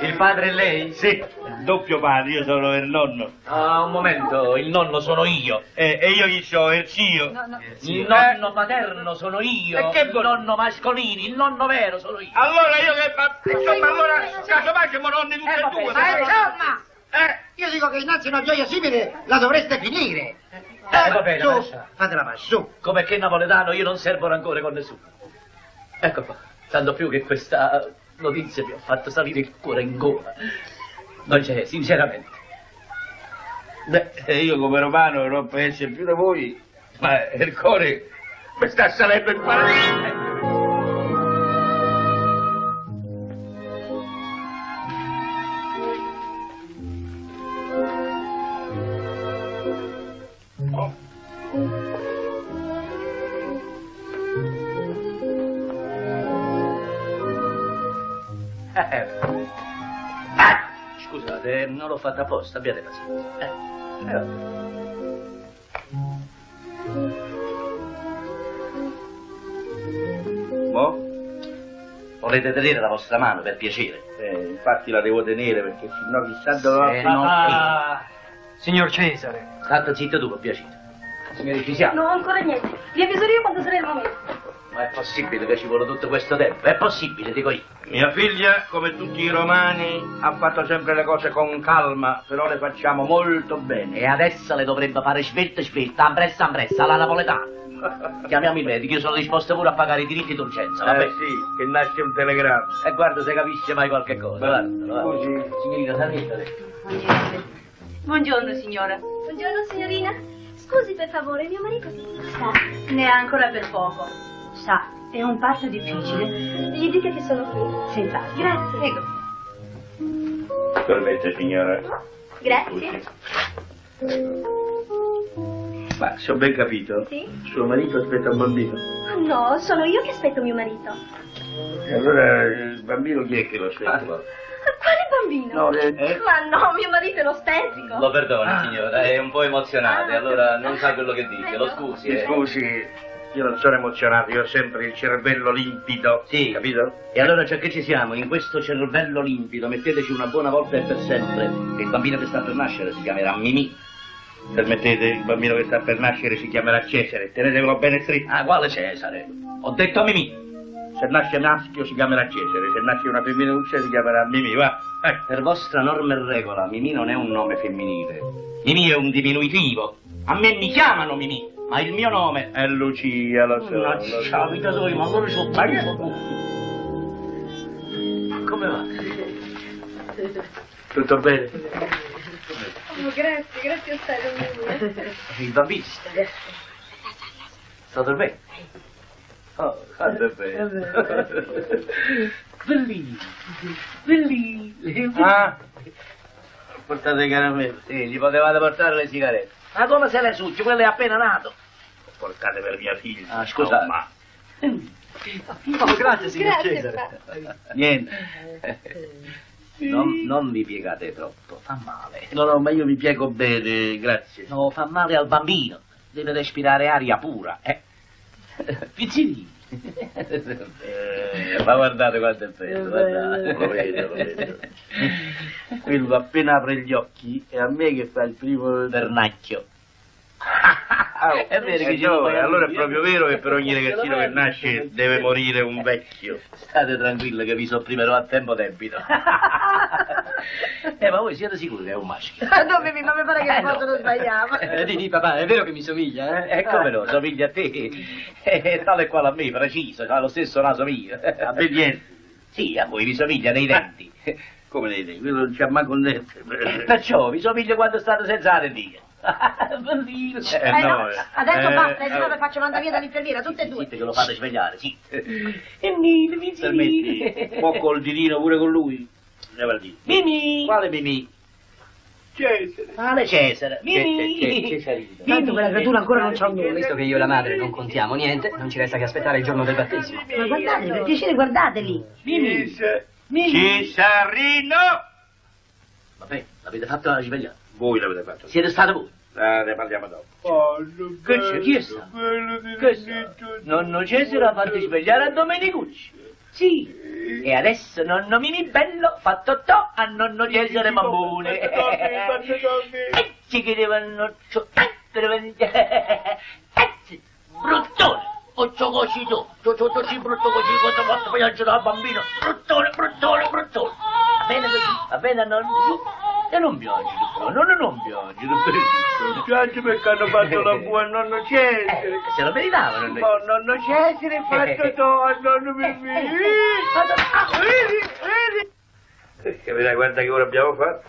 Il padre è lei? Sì, il doppio padre, io sono il nonno. Ah, un momento, il nonno sono io. Eh, e io chi so? Il zio. Il nonno paterno sono io. E che il nonno Mascolini, il nonno vero sono io. Allora io che fa... Insomma, allora, casomai siamo nonni tutti e due. Ma insomma, Eh, io dico che innanzi una gioia simile la dovreste finire. Eh, va bene, su, fatela mai, su. Come che napoletano io non servo rancore con nessuno. Ecco qua, tanto più che questa notizia mi ha fatto salire il cuore in gola. Non c'è, sinceramente. Beh, eh, io come romano non penso più da voi, ma il cuore mi sta salendo il paradiso. Fatta apposta, abbiate pazienza. Eh, eh, vabbè. Mo? Volete tenere la vostra mano, per piacere? Eh, infatti la devo tenere perché sennò chissà dove va. no- Ah, signor Cesare. State zitto tu, per piacere. Signori, ci siamo? No, ancora niente. Vi avviso io quando sarà il momento. Ma è possibile che ci vuole tutto questo tempo? È possibile, dico io. Mia figlia, come tutti i romani, ha fatto sempre le cose con calma, però le facciamo molto bene. E adesso le dovrebbe fare svelta svelta, ambressa ambressa, alla napoletana. Chiamiamo il medico, io sono disposto pure a pagare i diritti d'urgenza, va Eh bene? sì, che nasce un telegramma. E guarda se capisce mai qualche cosa, guarda. guarda. Scusi. Signorina, salite. Buongiorno signora. Buongiorno signorina. Scusi per favore, mio marito sta. Ne ha ancora per poco. Sa, è un passo difficile. Gli dica che sono qui. Senz'altro. Grazie. Prego. Permette, signora. Grazie. Ma se ho ben capito, Sì? suo marito aspetta un bambino. Ah, No, sono io che aspetto mio marito. E allora il bambino chi è che lo aspetta? Quale bambino? No, eh. Ma no, mio marito è un ostetrico. Lo perdoni, signora, è un po' emozionato, e allora non sa quello che dice. Lo scusi, Mi eh. scusi, io non sono emozionato, io ho sempre il cervello limpido. Sì. Capito? E allora già che ci siamo, in questo cervello limpido, metteteci una buona volta e per sempre, che il bambino che sta per nascere si chiamerà Mimì. Permettete, il bambino che sta per nascere si chiamerà Cesare, tenetevelo bene stretto. Ah, quale Cesare? Ho detto Mimì. Se nasce maschio si chiamerà Cesare, se nasce una femminuccia si chiamerà Mimì, va. Eh. Per vostra norma e regola, Mimì non è un nome femminile. Mimì è un diminutivo. A me mi chiamano Mimì, ma il mio nome è Lucia, lo so. Ma ciao, vita tua, ma ancora c'ho Come va? Tutto bene? Oh, grazie, grazie a te. Il bambino? Sta dormendo? Oh, guarda bene. Bellino, bellino. Ah, portate caramelle. Sì, gli potevate portare le sigarette. Ma come se le succi? Quello è appena nato. Portate per mia figlia. Ah, scusate. ma Oh, grazie, signor Grazie, Cesare. papà. Niente. Non, non vi piegate troppo, fa male. No, no, ma io mi piego bene, grazie. No, fa male al bambino. Deve respirare aria pura, eh. Pizzini. Eh, Ma guardate quanto è bello, guardate. Lo vedo, lo vedo. Quello appena apre gli occhi è a me che fa il primo Vernacchio. È vero che eh no, allora è proprio eh. vero che per ogni ragazzino che nasce deve morire un vecchio. State tranquilli che vi sopprimerò a tempo debito. eh, ma voi siete sicuri che è un maschio? Dove mi fa mi pare che Eh, non no. possono sbagliare. Eh, di, di, papà, è vero che mi somiglia, eh? Eh, come no, somiglia a te. Eh, tale e quale a me, preciso, ha lo stesso naso mio. A me niente. Sì, a voi vi somiglia nei denti. Come vedi, quello non c'ha manco un dente. Eh, Perciò vi somiglia quando state senza aria. Bambino. Eh, Eh, no, eh. adesso Eh, basta, eh, se no vi faccio mandare via dall'infermiera, tutte e due. Dite che lo fate svegliare, sì. E Mimì, mi Permetti, un po' col dirino pure con lui. Mimì. Quale Mimì? Cesare. Quale Cesare? Mimì. Che- che- Cesarino. Tanto quella creatura ancora non c'ha un nome. Visto che io e la madre non contiamo niente, non ci resta che aspettare il giorno del battesimo. Ma guardate, per piacere guardateli. Mimì. Cesarino! Vabbè, l'avete fatto la svegliare. Voi l'avete fatto. Siete stati voi. Ah, ne parliamo dopo. Che c'è? Chi è stato? Che sta? Nonno Cesare ha fatto svegliare a Domenicucci. Sì. E adesso nonno Mimì Bello fa totò a nonno Cesare Mammone. E ci chiedevano ciò. Bruttone! Occio così tu, tu, tu, tu, sì, brutto così, quando ho fatto viaggio da bambino, bruttone, bruttone, bruttone. Va bene così, va bene, non, e non piangi, tu, non, non piangi, tu, Piange perché hanno fatto la buona nonno Cesare. eh, se lo meritavano, non Oh, nonno Cesare, fatto to, a nonno Mimì. Ah, Vedi, vedi. Che vedrai, guarda che ora abbiamo fatto.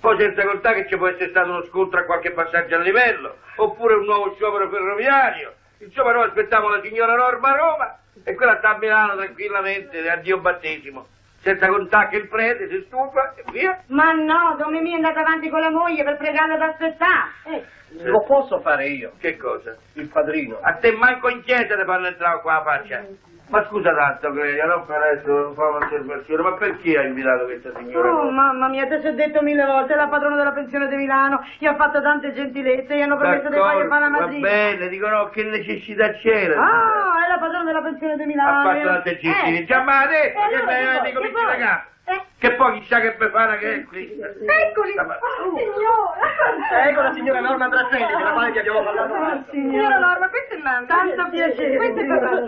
Poi senza contare che ci può essere stato uno scontro a qualche passaggio a livello, oppure un nuovo sciopero ferroviario. Insomma, noi aspettiamo la signora Norma a Roma e quella sta a Milano tranquillamente, addio battesimo. Senza contare che il prete si stufa e via. Ma no, Don Mimì è andato avanti con la moglie per pregarla ad aspettare. Eh, Lo posso fare io. Che cosa? Il padrino. A te manco in chiesa ti fanno entrare qua la faccia. Ma scusa tanto, Clelia, non per adesso fa un'osservazione, ma perché hai invitato questa signora? Oh, mamma mia, te si è detto mille volte, è la padrona della pensione di Milano, gli ha fatto tante gentilezze, gli hanno promesso di fargli fare la va madrina. bene, dicono che necessità c'era. Ah, è la padrona della pensione di Milano. ha fatto tante Eh, gentili. Già, ma adesso, e che me che cominci Che Eh, Che poi chissà che befana che è questa. Eccoli! Oh, signora! Ecco la signora Norma Brasselli, della quale ti abbiamo parlato. Ah, Signora Norma, questo è mamma. Tanto piacere. Questo è papà.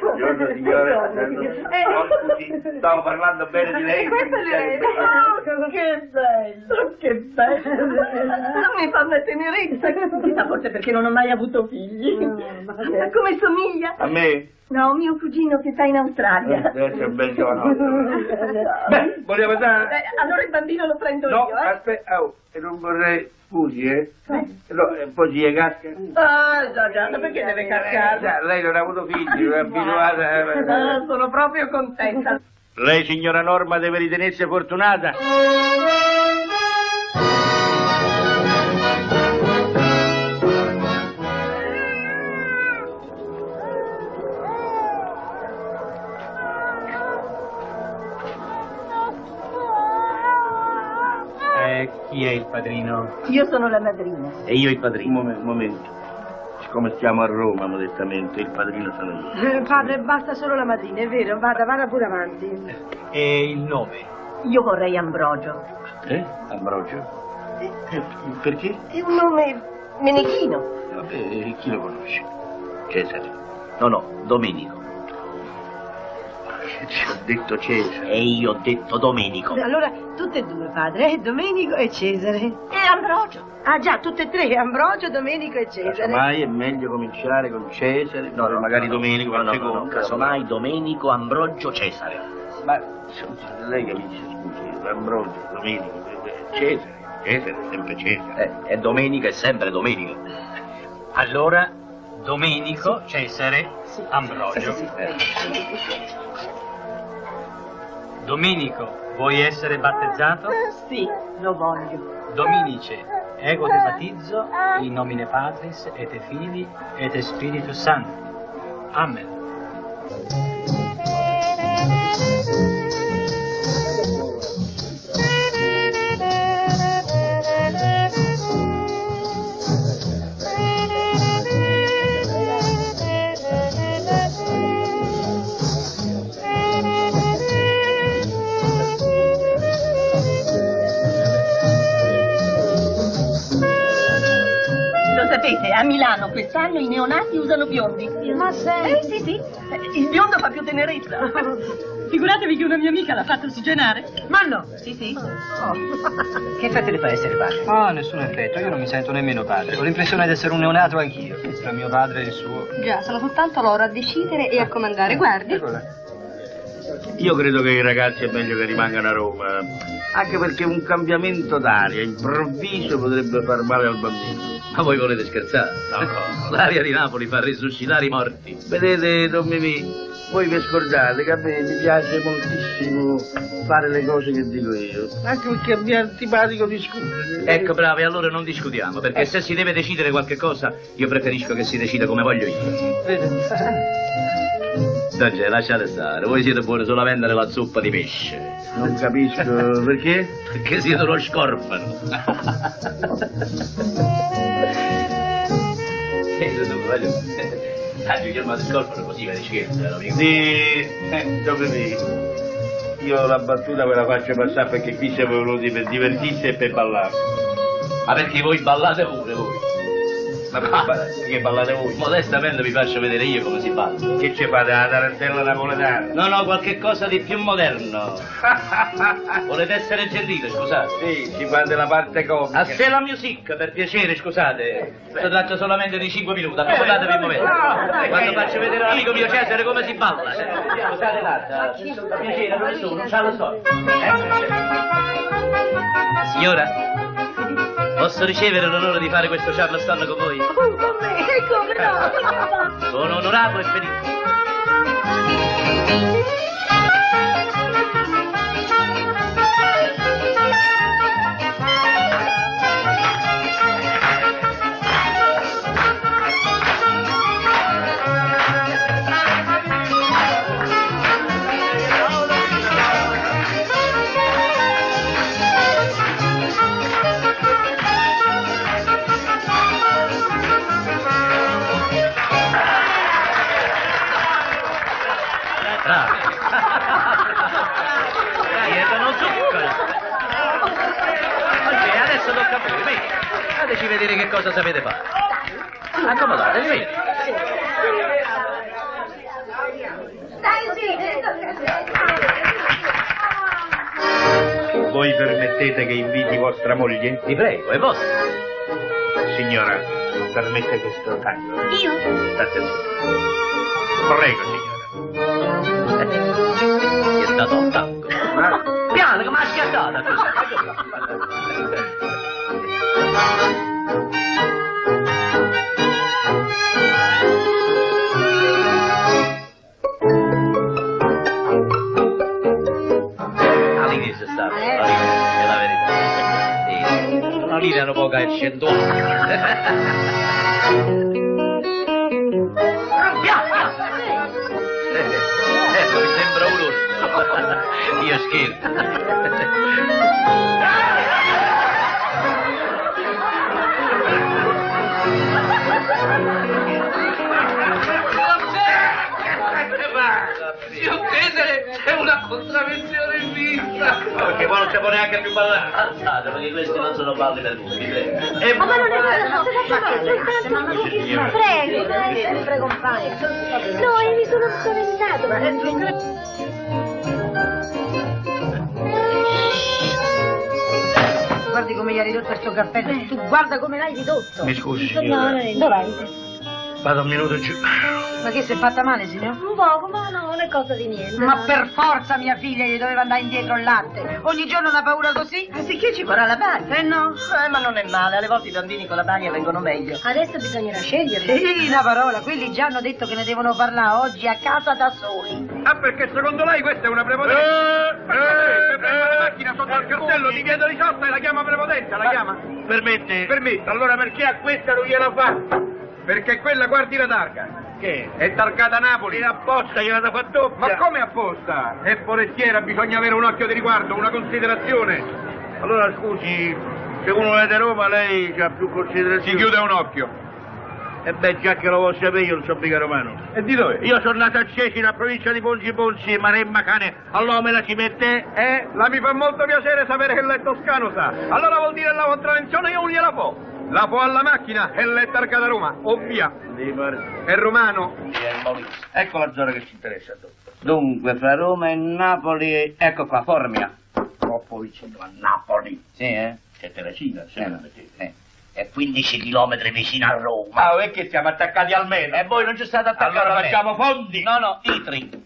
Buongiorno signore. Oh, scusi, stavo parlando bene di lei. Questo è lei. Oh, che bello, che bello. Mi fa una tenerezza. Chissà forse perché non ho mai avuto figli. Ma come somiglia? A me? No, mio cugino che sta in Australia. Eh, un bel giovane. Beh, vogliamo andare? Beh, allora il bambino lo prendo No, io, eh? aspetta, oh, e non vorrei, scusi, eh? No, un po' di casca. Ah, già, già, perché deve cascare? Già, lei non ha avuto figli, non è abituata. eh, Ah, sono proprio contenta. Lei, signora Norma, deve ritenersi fortunata. Chi è il padrino? Io sono la madrina. E io il Un padrino. momento, un momento. Siccome stiamo a Roma, modestamente, il padrino sono io. Eh, Padre, basta solo la madrina, è vero, vada, vada pure avanti. E il nome? Io vorrei Ambrogio. Eh? Ambrogio? Eh, perché? È un nome menechino. Vabbè, chi lo conosce? Cesare. No, no, Domenico. Ci ho detto Cesare. E io ho detto Domenico. Allora, tutte e due, padre, eh? Domenico e Cesare. E Ambrogio. Ah già, tutte e tre, Ambrogio, Domenico e Cesare. Casomai è meglio cominciare con Cesare, no, magari Domenico No, al no, no, secondo. no, casomai Domenico Ambrogio Cesare. Ma lei capisce, scusi, Ambrogio, Domenico, Cesare, Cesare, sempre Cesare. Eh, e Domenica è sempre Domenica. Allora, Domenico, Cesare, Ambrogio. Domenico, vuoi essere battezzato? Sì, lo voglio. Dominice, ego te battizzo, in nomine Patris et Filii et Spiritus Sancti. Amen. Quest'anno i neonati usano biondi. Ma sei... Eh sì, sì. Il biondo fa più tenerezza. Figuratevi che una mia amica l'ha fatto ossigenare. Ma no. Sì, sì. Che effetto le fa essere padre? Ah, nessun effetto, io non mi sento nemmeno padre. Ho l'impressione di essere un neonato anch'io. Tra mio padre e il suo. Già, sono soltanto loro a decidere e a comandare. Guardi. Eccola. Io credo che i ragazzi è meglio che rimangano a Roma, anche perché un cambiamento d'aria improvviso potrebbe far male al bambino. Ma voi volete scherzare? No, no. L'aria di Napoli fa risuscitare i morti. Vedete, Don Mimì, voi vi scordate che a me mi piace moltissimo fare le cose che dico io, anche perché mi è antipatico discutere. Ecco, bravi, allora non discutiamo, perché se si deve decidere qualche cosa, io preferisco che si decida come voglio io. Dogge, lasciate stare, voi siete buoni solamente nella zuppa di pesce. Non capisco perché? Perché siete uno scorfano. Voglio... Ah, io chiamato scorfano così, vedi scherzo, eh, amico. Sì, eh, Mimì, io la battuta ve la faccio passare perché qui siamo venuti per divertirsi e per ballare. Ma perché voi ballate pure, voi? Ma perché ballate voi? Modestamente vi faccio vedere io come si balla. Che ci fate la tarantella napoletana? No, no, qualche cosa di più moderno. Volete essere gentile, scusate? Sì, ci fate la parte comica. A se la music, per piacere, scusate. Si tratta solamente di 5 minuti, accomodatevi un momento. Quando faccio vedere all'amico mio Cesare come si balla. Scusate l'altra, per piacere, professore, non c'ha lo so. Signora, posso ricevere l'onore di fare questo charleston con voi? Con me, come no? Sono onorato e felice. Vostra moglie? Vi prego, è vostro. Signora, permette questo tango? Io? Attenzione. Prego, signora. Gli è stato un tango. Piano, che mi ha schiattata. All'inizio Io scherzo. Zio Cesare è una contravvenzione in vista. Perché poi non si può neanche più ballare. Alzate, perché questi non sono balli per voi, vi prego. E Ma non è cosa, Signora. Prego, sempre compagno. No, io mi sono spaventato. Guardi come gli hai ridotto questo cappello. Tu guarda come l'hai ridotto. Mi scusi, signora. Dov'è? Vado un minuto giù. Ma che si è fatta male, signor? Un poco, ma no, non è cosa di niente. Ma per forza mia figlia gli doveva andare indietro il latte. Ogni giorno una paura così? Anziché ci vorrà la bagna. Eh no? Eh, ma non è male, alle volte i bambini con la bagna vengono meglio. Adesso bisognerà scegliere. Sì, una parola, quelli già hanno detto che ne devono parlare oggi a casa da soli. Ah, perché secondo lei questa è una prepotenza? Eh, eh, prende la macchina sotto il cartello di Via di Sosta e la chiama prepotenza, la chiama? Permette? Permette. Allora perché a questa non gliela fa? Perché quella, guardi la targa. Che? È targata Napoli. apposta, gliela da fa doppia. Ma come apposta? È forestiera, bisogna avere un occhio di riguardo, una considerazione. Allora scusi, se uno è di Roma lei ha più considerazione. Si chiude un occhio. E beh, già che lo vuoi sapere, io non sono mica romano. E di dove? Io sono nato a Cecina, provincia di Ponzi Ponzi, Maremma cane. Allora me la ci mette? Eh? La mi fa molto piacere sapere che lei è toscano, sa. Allora vuol dire la contravenzione io non gliela può. La può alla macchina e lei è targa da Roma, ovvia. È romano. Ecco la zona che ci interessa. Dunque, fra Roma e Napoli, ecco qua, Formia. Troppo vicino a Napoli. Sì, eh? Che Teresina, Eh, secondo eh. È 15 chilometri vicino a Roma. Ma è che siamo attaccati almeno. E voi non ci state attaccati Allora facciamo fondi. No, no, Itri.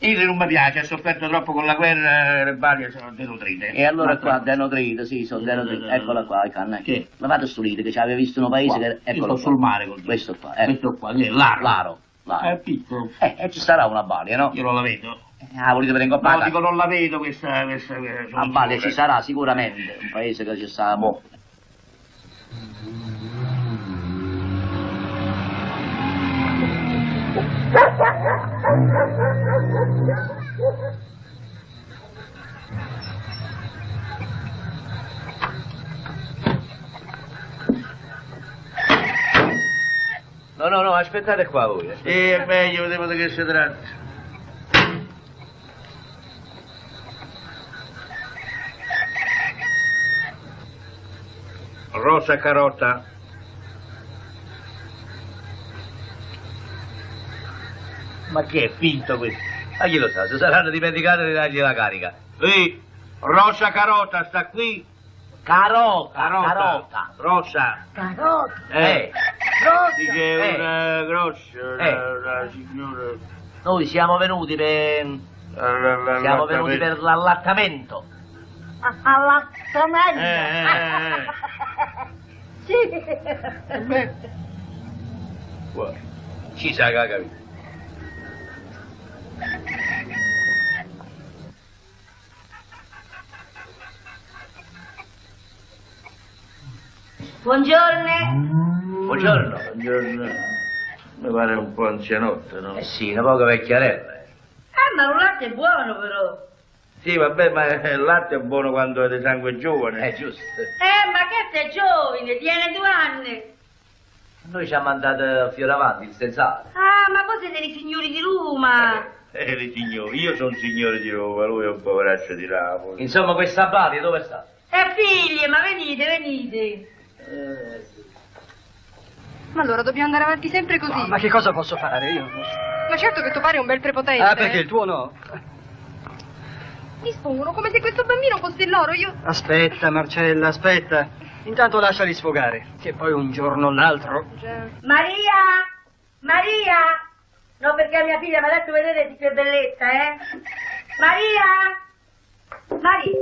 Io non mi piace, ha sofferto troppo con la guerra, eh, le varie sono denutrite. E allora Ma- qua, denutrito, sì, sono denutrito. Eccola qua, il canna. Che? Ma vado sto lite, che ci aveva visto un paese Qua. che... Io Eccolo qua. sul mare col Questo qua, ecco. Questo qua, che è l'aro. L'aro. l'aro. È piccolo. Eh, e ci sarà una balia, no? Io non la vedo. Ah, volete vedere in No, coppata? dico non la vedo questa... questa, questa A balia ci sarà sicuramente, un paese che ci sta... Boh. No, no, no, aspettate qua voi. Aspettate. Sì, è meglio, vedevo di che si tratta. Rosa carota. Ma che è finto questo? Ma chi lo sa, se saranno dimenticati di dargli la carica. Ehi, Rosa carota sta qui? Carota, Carota. carota. Rosa. Carota. Eh. Rosa. Sì, che è Eh. una grossa, una, Eh. una signora... Noi siamo venuti per... Siamo venuti per l'allattamento. Allattamento. Eh, eh, eh. Sì. Guarda, Ci sa che ha capito. Buongiorno. Buongiorno. Buongiorno. Mi pare un po' anzianotto, no? Eh sì, una poca vecchiarella. eh. Ah, ma un latte è buono però. Sì, vabbè, ma il latte è buono quando è di sangue giovane. Eh, giusto. Eh, ma che sei giovane, tiene due anni. Noi ci ha mandato a Fioravanti, il sensale. Ah, ma voi siete i signori di Roma. Eh, i signori, io sono signore di Roma, lui è un poveraccio di Napoli. Insomma, questa Balia dove sta? Eh, figlie, ma venite, venite. Ma allora dobbiamo andare avanti sempre così. Ma che cosa posso fare io? Ma certo che tuo padre è un bel prepotente. Ah, perché eh. il tuo no? Dispongono come se questo bambino fosse loro. Io. Aspetta, Marcella, aspetta. Intanto lasciali sfogare, che poi un giorno o l'altro... Maria! Maria! No, perché mia figlia mi ha detto vedere di che bellezza, eh? Maria! Maria!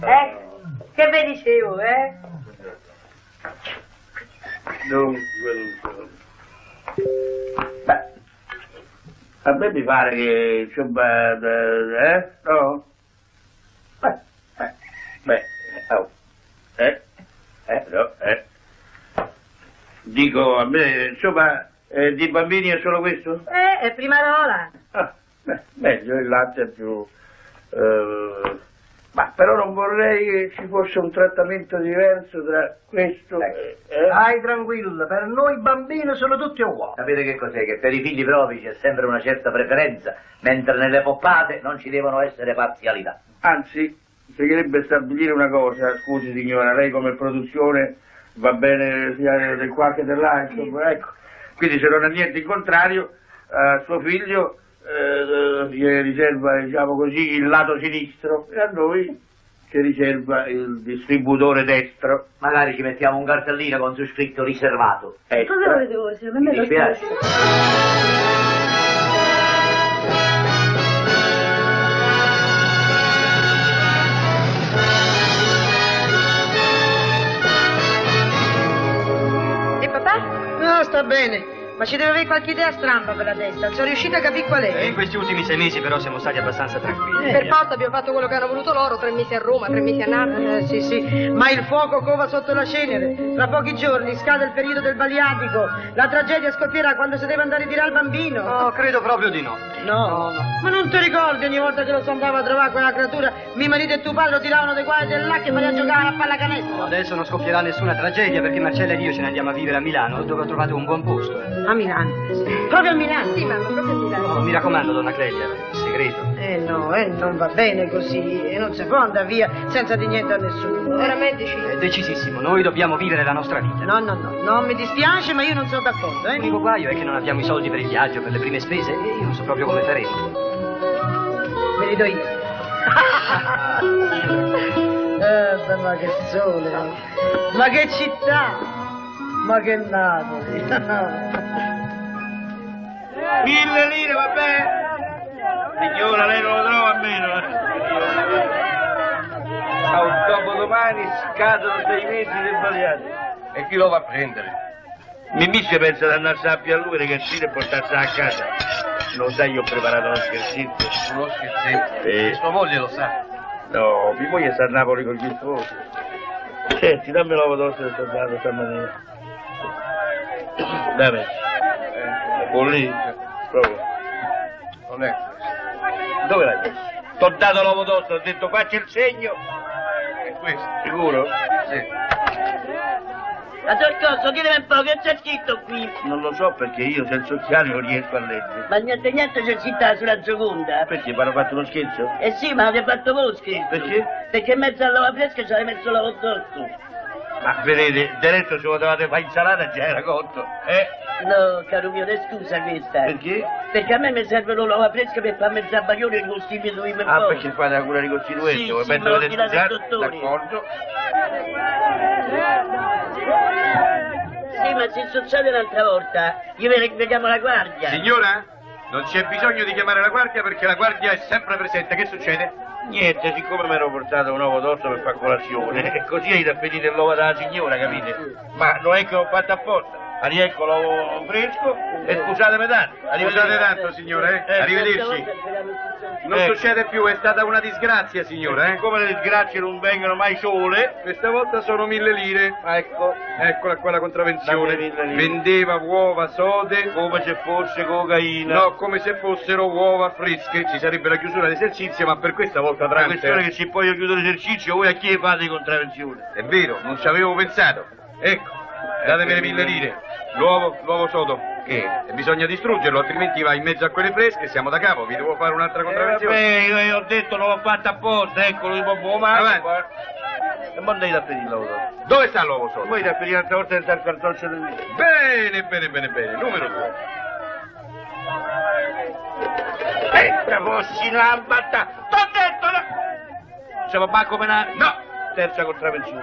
Eh? Che vi dicevo, eh? Dunque, dunque. Beh, a me mi pare che, insomma, eh, eh, no? Beh, beh, beh, oh, eh, eh, no, eh. Dico, a me, insomma, eh, di bambini è solo questo? Eh, è prima rola. Ah, beh, meglio, il latte è più... eh, ma Però non vorrei che ci fosse un trattamento diverso tra questo e... eh? Stai tranquillo, per noi bambini sono tutti uguali. Sapete che cos'è? Che per i figli propri c'è sempre una certa preferenza, mentre nelle poppate non ci devono essere parzialità. Anzi, bisognerebbe stabilire una cosa, scusi signora, lei come produzione va bene sia del qua che dell'altro, ecco. Quindi se non ha niente in contrario, a suo figlio eh, gli riserva, diciamo così, il lato sinistro e a noi ci riserva il distributore destro. Magari ci mettiamo un cartellino con su scritto riservato. Ecco. Cosa volete voi? Se a me Mi lo dispiace. E papà? No, sta bene. Ma ci deve avere qualche idea stramba per la testa. Non sono riuscita a capire qual E è. in questi ultimi sei mesi però siamo stati abbastanza tranquilli. Per forza abbiamo fatto quello che hanno voluto loro, tre mesi a Roma, tre mesi a Napoli. Eh, sì, sì, ma il fuoco cova sotto la cenere. Tra pochi giorni scade il periodo del baliatico. La tragedia scoppierà quando si deve andare a tirare il bambino. No, credo proprio di no. No, ma non ti ricordi ogni volta che lo si andava a trovare quella creatura, mio marito e tuo padre lo tiravano di qua e di là che faceva giocare a pallacanestro? Adesso non scoppierà nessuna tragedia perché Marcella ed io ce ne andiamo a vivere a Milano dove ho trovato un buon posto. eh. A Milano? Proprio a Milano? Sì, mamma, proprio a Milano. Oh, mi raccomando, donna Clelia, segreto. Eh no, eh, non va bene così, e non si può andare via senza di niente a nessuno. eh. Ora me dici. È decisissimo, noi dobbiamo vivere la nostra vita. No, no, no, non mi dispiace, ma io non sono d'accordo, eh. L'unico guaio è che non abbiamo i soldi per il viaggio, per le prime spese, e io non so proprio come faremo. Me li do io. eh, ma che sole, ma che città, ma che Napoli. Mille lire, va bene? Signora, lei non lo trova a meno, eh? A un dopodomani scadono sei mesi del baliato. E chi lo va a prendere? Mimì si pensa di andarsene a più a lui, ragazzino, e portarsela a casa. Lo sai, io ho preparato uno scherzetto. Uno scherzetto? Eh. Sua moglie lo sa. No, mia moglie sta a Napoli con gli sposi. Senti, dammi l'uovo d'osso del soldato stamattina. Con lì, proprio. Non è. Dove l'hai messo? T'ho dato l'uovo d'osso, ho detto faccia il segno. È questo. Sicuro? Sì. Ma Torcoso, chiedimi un po' che c'è scritto qui. Non lo so perché io senza occhiali non riesco a leggere. Ma niente niente c'è scritto sulla seconda. Perché mi hanno fatto uno scherzo? Eh sì, ma avete fatto voi lo scherzo. Perché? Perché in mezzo all'uova fresca ci avete messo l'uovo d'osso. Ma vedete, diretto se potevate fare insalata già era cotto. Eh? No, caro mio, è scusa questa. Perché? Perché a me mi servono l'uova fresca per farmi il zabaglione e i costituiti per Ah, perché fate la cura di costituente? Sì, vuoi sì, scusate? dottore. D'accordo. Sì, ma se succede un'altra volta, io ve ne chiamo la guardia. Signora, non c'è bisogno di chiamare la guardia perché la guardia è sempre presente. Che succede? Niente, siccome mi ero portato un uovo d'osso per fare colazione, così hai da finire l'uovo dalla signora, capite? Ma non è che ho fatto apposta. Riecco l'uovo fresco e scusatemi tanto. Scusate tanto, signore, eh? Arrivederci. Non Ecco. succede più, è stata una disgrazia, signora, eh? Come le disgrazie non vengono mai sole, Questa volta sono mille lire. ecco, Eccola qua la contravvenzione. Lire. Vendeva uova sode. come se fosse cocaina. No, come se fossero uova fresche. Ci sarebbe la chiusura d'esercizio, ma per questa volta La trante. questione è che se poi io chiudo l'esercizio, voi a chi fate contravvenzione? È vero, non ci avevo pensato. Ecco, datemi le mille lire. L'uovo, l'uovo sodo. Che? E bisogna distruggerlo, altrimenti va in mezzo a quelle fresche, siamo da capo, vi devo fare un'altra Eh, contravvenzione. vabbè, io, ho detto non l'ho fatto apposta, eccolo, di buon male. E mo andate a finire l'uovo. Dove sta l'uovo sodo? Voi da finire un'altra volta il cartoccio del mio. Bene, bene, bene, bene. Numero due. Entra, fossi una batta! T'ho detto, no! Se va come una... No! Terza contravvenzione.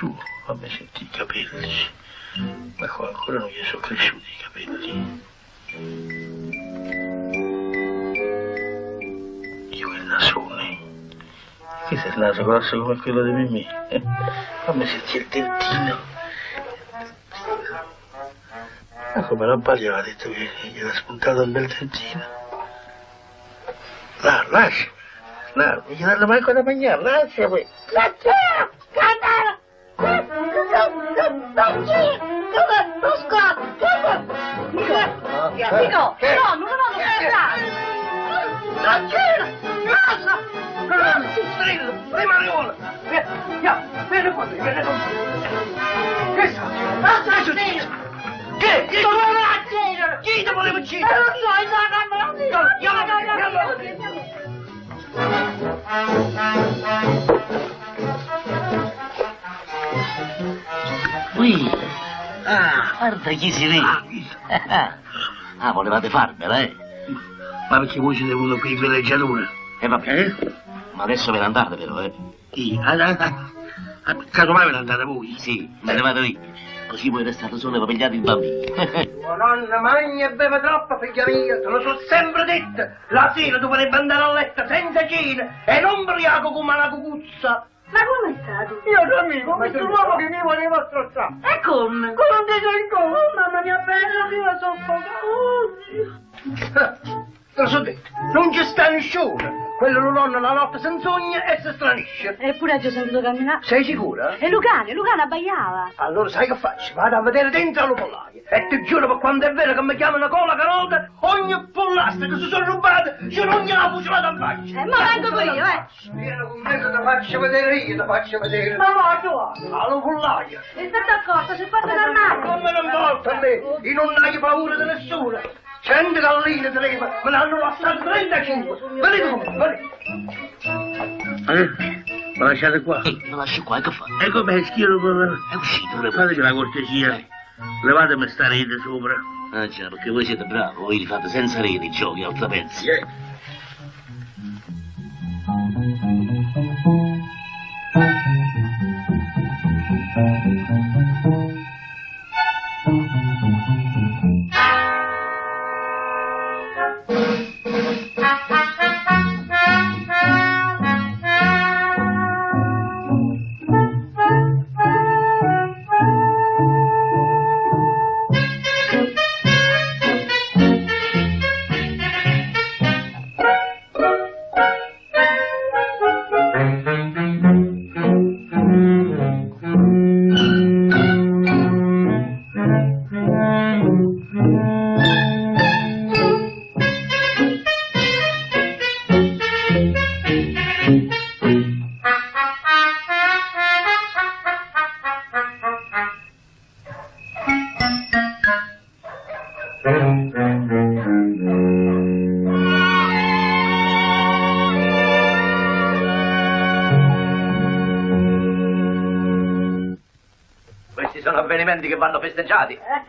su. Fammi sentire i capelli. Ma qua ancora non gli sono cresciuti i capelli. Io quel nasone. Questo è il naso grosso come quello di Mimì. Eh, Fammi sentire il dentino. Ma come la Baglia aveva detto che gli era spuntato un bel dentino. Là, lascia. Là, non gli danno manco da mangiare, lascia Ah, guarda chi si vede. Ah, volevate farmela, eh? Ma perché voi siete venuti qui in villeggiatura? E vabbè. Ma adesso ve ne andate, però, eh? Chi? Ah, ah, ah. Ah, Casomai ve ne andate voi? Sì, me ne vado io. Così voi restate solo e pigliate il bambino. Tua nonna mangia e beve troppo, figlia mia, te lo so sempre detto. La sera dovrebbe andare a letto senza cena e non briaco come una cucuzza. Ma come è stato? Io sono amico, ho visto l'uomo che mi voleva strozzare. E come? Come non ti sei in Oh, mamma mia bella, io sono Te lo so detto, non ci sta nessuno. Quello lo nonno la notte si insogna e si stranisce. Eppure oggi ho sentito camminare. Sei sicura? E Lucane, Lucane abbaiava. Allora sai che faccio? Vado a vedere dentro lo pollaio. E ti giuro per quando è vero che mi chiamano cola carota, ogni pollasta che si sono rubate, io non gliela fucilata in faccia. Eh, ma vengo pure io, eh. Vieni con me che ti faccio vedere io, ti faccio vedere. Ma morto. Allo pollaio. È stato accorto, si è fatto dannare. Non me ne importa a me, io non hai paura di nessuno. Cento galline trema, me ne hanno lasciato 35. Venite con me, venite. Eh? Ma lasciate qua. Ehi, lo lascio qua, che fa? E come schiero È uscito, le Fatemi la cortesia. Levatemi sta rete sopra. Ah già, perché voi siete bravi, voi li fate senza rete i giochi, altra pensi. Questi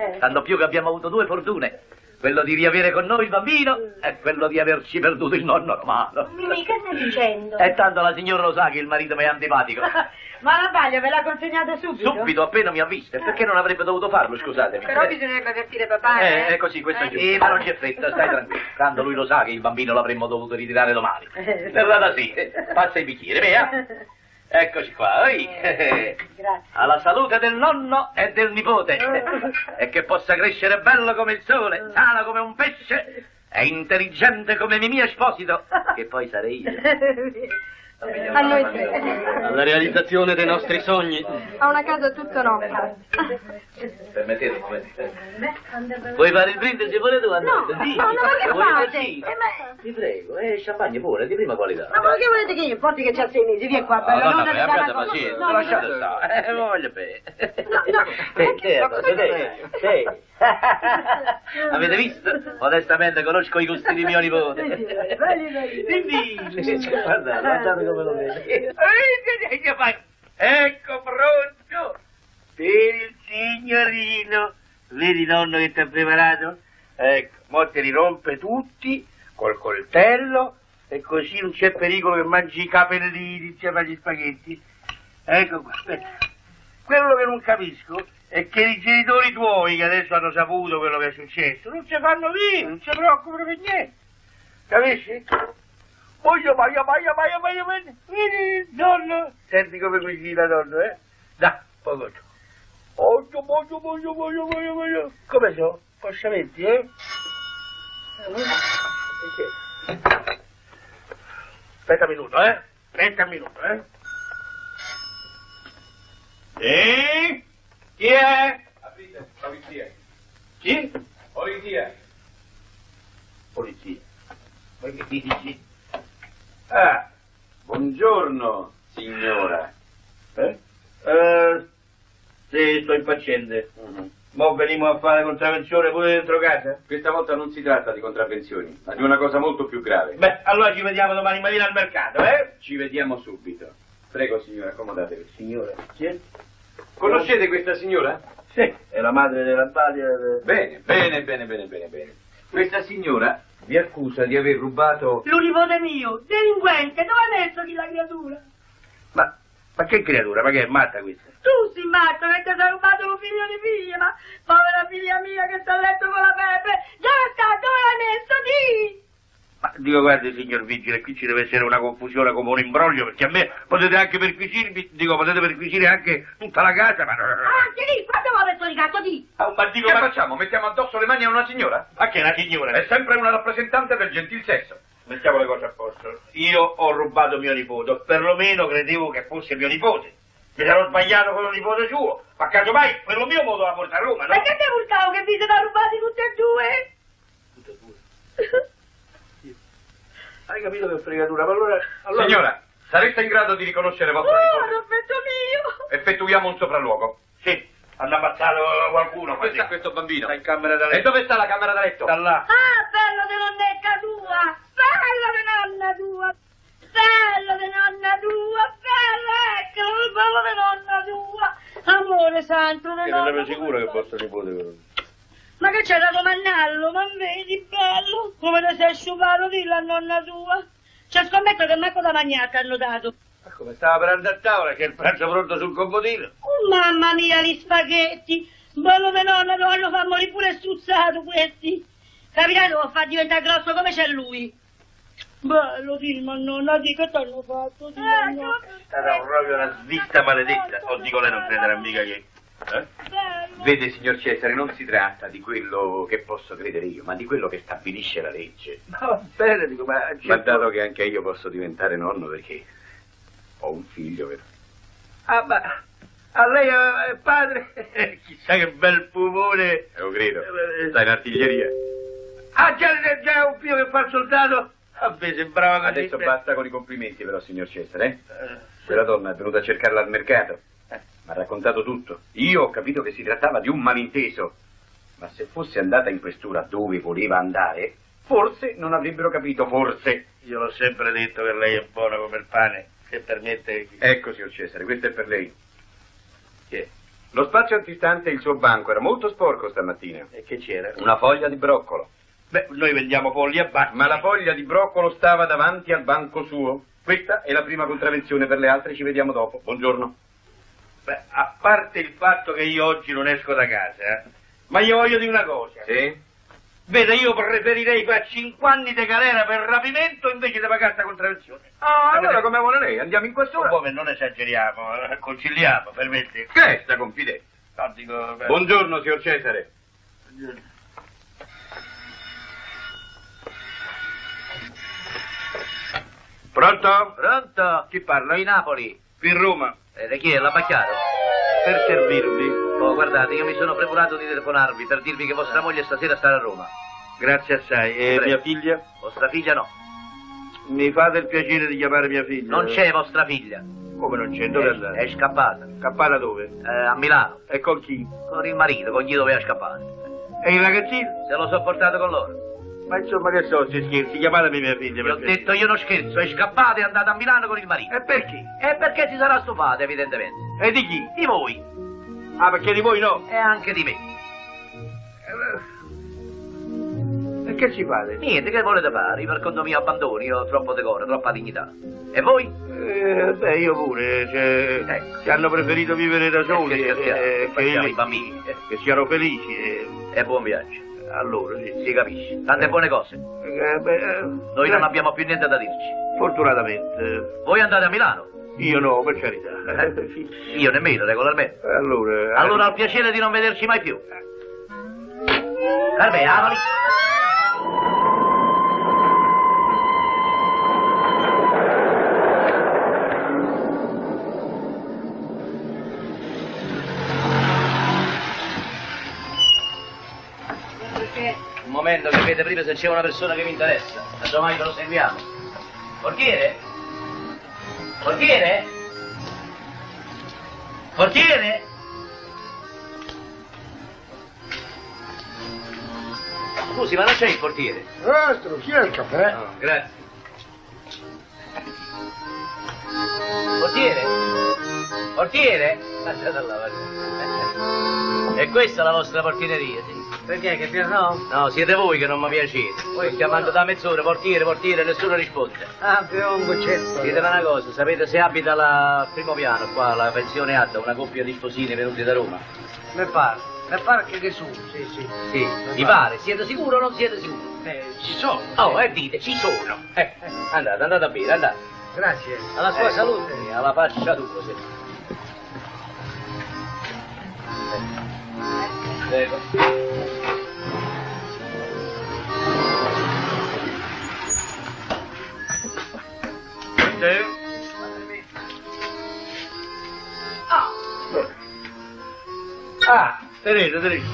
festeggiati. Tanto più che abbiamo avuto due fortune. Quello di riavere con noi il bambino e quello di averci perduto il nonno romano. Mimì, che stai dicendo? E tanto la signora lo sa che il marito mi è antipatico. Ma la Baglia ve l'ha consegnata subito? Subito, appena mi ha visto. E perché non avrebbe dovuto farlo, scusatemi? Però bisognerebbe avvertire papà, Eh, eh. è così, questo è giusto. Eh, ma non c'è fretta, stai tranquillo. Tanto lui lo sa che il bambino l'avremmo dovuto ritirare domani. È andata sì. Passa il bicchiere, via. Eccoci qua, oi. Alla salute del nonno e del nipote. E che possa crescere bello come il sole, sano come un pesce e intelligente come Mimì Esposito, che poi sarei io. A noi tre. Alla realizzazione dei nostri sogni. Ha una casa tutta nostra. Permettete un momento. Vuoi fare il brindisi pure tu, Andrea? No, Sì. no, ma che fate? Eh, ma- Ti prego, eh, champagne pure, di prima qualità. Ma voi che volete che io importi che c'ha sei mesi? Via qua, Ah, bello. no, no, deve abbiate pazienza, no, lasciate no, stare. Eh, voglio bene. no. Eh, certo, sedete, sedete. Avete visto? Modestamente conosco i gusti di mio nipote. Dimmi, guardate, guardate come lo vede. Ecco pronto per il signorino. Vedi nonno che ti ha preparato? Ecco, mo te li rompe tutti col coltello E così non c'è pericolo che mangi i capellini insieme agli spaghetti. Ecco qua, aspetta. Quello che non capisco è che i genitori tuoi, che adesso hanno saputo quello che è successo, non ci fanno via, non si preoccupano per niente. Capisci? Voglio, voglio, voglio, voglio, voglio, voglio. Vieni, nonno. Senti come cucina, nonno, eh? Da, poco. Voglio, voglio, voglio, voglio, voglio, voglio. Come so? Posciametti, eh? Aspetta un minuto, eh? Aspetta un minuto, eh? Sì? Chi è? Aprite, polizia. Chi? Polizia. Polizia. Ma che dici? Ah, buongiorno, signora. Eh? Eh, sì, sto impaziente. Mo venimo a fare contravvenzione pure dentro casa? Questa volta non si tratta di contravvenzioni, ma di una cosa molto più grave. Beh, allora ci vediamo domani mattina al mercato, eh? Ci vediamo subito. Prego, signora, accomodatevi. Signora, è? Conoscete questa signora? Sì, è la madre della Badia. Bene, bene, bene, bene, bene, bene. Questa signora vi accusa di aver rubato... L'unipote mio, delinquente, dove ha messo chi la creatura? Ma, ma che creatura? Ma che è matta questa? Tu sei matto che ti sei rubato un figlio di figlia, ma povera figlia mia che sta a letto con la Pepe, dove sta? Dove l'hai messo? Di! Ma dico, guardi, signor Vigile, qui ci deve essere una confusione come un imbroglio, perché a me potete anche perquisirmi, dico, potete perquisire anche tutta la casa, ma... Anche lì, quando mi ha messo il gatto di? Ah, ma dico, che ma... facciamo? Mettiamo addosso le mani a una signora? Ma che è una signora? È sempre una rappresentante del gentil sesso. Mettiamo le cose a posto. Io ho rubato mio nipote, o perlomeno credevo che fosse mio nipote. Mi sarò sbagliato con il nipote suo, ma casomai quello mio me lo doveva portare a Roma, no? Ma che ti urtavo che vi siete rubati tutti e due? Tutte e due. Hai capito che fregatura? Ma allora, allora... Signora, sareste in grado di riconoscere vostro Oh, nipote? affetto mio! Effettuiamo un sopralluogo. Sì, hanno ammazzato qualcuno. Questo, questo bambino. Sta in camera da E letto. dove sta la camera da letto? Sta là. Ah, bello di nonnetta tua! Bello di nonna tua! Bello di nonna tua! Bello, eccolo, il bello di nonna tua! Amore santo di Che non nonna ero tua! sicuro che vostro nipote quello. Ma che c'è da comandarlo? Ma vedi, bello? Come ti sei asciugato, dillo a nonna tua! C'è scommetto che manco da mangiare hanno dato. Ma come stava per andare a tavola, che il pranzo pronto sul comodino? Oh, mamma mia, gli spaghetti! Bello di nonna, lo hanno fatto morire pure struzzato questi! Capitano, lo fa diventare grosso come c'è lui! Bello, dillo a nonna, di che t'hanno fatto? Dillo a nonna. È stata proprio una svista maledetta. O dico lei non crederà mica che... Eh? Vede, signor Cesare, non si tratta di quello che posso credere io, ma di quello che stabilisce la legge. No, bene, dico, ma... Ma dato che anche io posso diventare nonno perché ho un figlio, vero? Ah, ma... A lei è padre? Eh, Chissà che bel pulmone. Lo credo. Sta in artiglieria. Ah, già, già un figlio che fa il soldato? Me sembrava così. Adesso basta con i complimenti però, signor Cesare, eh? Quella donna è venuta a cercarla al mercato. Eh, mi ha raccontato tutto. Io ho capito che si trattava di un malinteso. Ma se fosse andata in questura dove voleva andare, forse non avrebbero capito, forse. Io l'ho sempre detto che lei è buona come il pane, se permette... Ecco, signor Cesare, questo è per lei. Che? Lo spazio antistante il suo banco era molto sporco stamattina. E che c'era? Una foglia di broccolo. Beh, noi vendiamo polli a bacchi. Ma la foglia di broccolo stava davanti al banco suo. Questa è la prima contravvenzione, per le altre ci vediamo dopo. Buongiorno. Beh, a parte il fatto che io oggi non esco da casa, eh, ma io voglio dire una cosa. Sì? Vede, io preferirei fare 5 anni di galera per rapimento invece di pagare questa contravvenzione. Ah, allora come vuole lei? Andiamo in questura? Come non esageriamo, eh, conciliamo, permetti. Che è sta confidenza? No, dico, beh, Buongiorno, signor Cesare. Pronto? Pronto? Chi parla? Di Napoli. Qui in Roma. E da chi è? L'abbacchiato? Per servirvi. Oh, guardate, io mi sono premurato di telefonarvi per dirvi che vostra moglie stasera starà a Roma. Grazie assai. E Prego. mia figlia? Vostra figlia no. Mi fate il piacere di chiamare mia figlia? Non c'è vostra figlia. Come non c'è? Dove è andata? È scappata. Scappata dove? Eh, a Milano. E con chi? Con il marito, con chi doveva scappare. E il ragazzino? Se lo so portato con loro. Ma insomma che so, se scherzi, chiamatemi mia figlia. Vi ho per piacere. detto io non scherzo, è scappata e è andata a Milano con il marito. E perché? E perché si sarà stufata, evidentemente. E di chi? Di voi. Ah, perché di voi no? E anche di me. E che ci fate? Niente, che volete fare? Io per conto mio abbandono, io ho troppo decoro, troppa dignità. E voi? Eh, beh, io pure, cioè, che hanno preferito vivere da soli Che e, scherziamo, e che, i bambini. che siano felici. E, E buon viaggio. Allora, sì. Si capisce. Tante buone cose. Eh, beh, eh, Noi non eh, abbiamo più niente da dirci. Fortunatamente. Voi andate a Milano? Io no, per carità. Io nemmeno, regolarmente. Allora... Allora al piacere di non vederci mai più. Carme, avali. Un momento, capite prima se c'è una persona che mi interessa. Casomai ve lo seguiamo. Portiere? Portiere? Portiere? Scusi, ma non c'è il portiere? Maestro, chi è il caffè? No, grazie. Portiere? Portiere? Lasciate là, guarda. E questa è la vostra portineria, sì. Perché, che piacere? No, siete voi che non mi piacete. Sto chiamando da mezz'ora, portiere, portiere, nessuno risponde. Ah, piombo, certo. Ditemi una cosa, sapete se abita al primo piano, qua, la pensione Adda, una coppia di sposini venuti da Roma? Mi pare, mi pare che, sono, sì, sì. Sì, mi pare. Siete sicuro o non siete sicuro? Eh, ci sono. Oh, e dite, ci sono. Eh, eh, andate, andate a bere, andate. Grazie. Alla sua Eh, salute. Alla faccia tua, sì. Prego. Ah, Teresa, Teresa.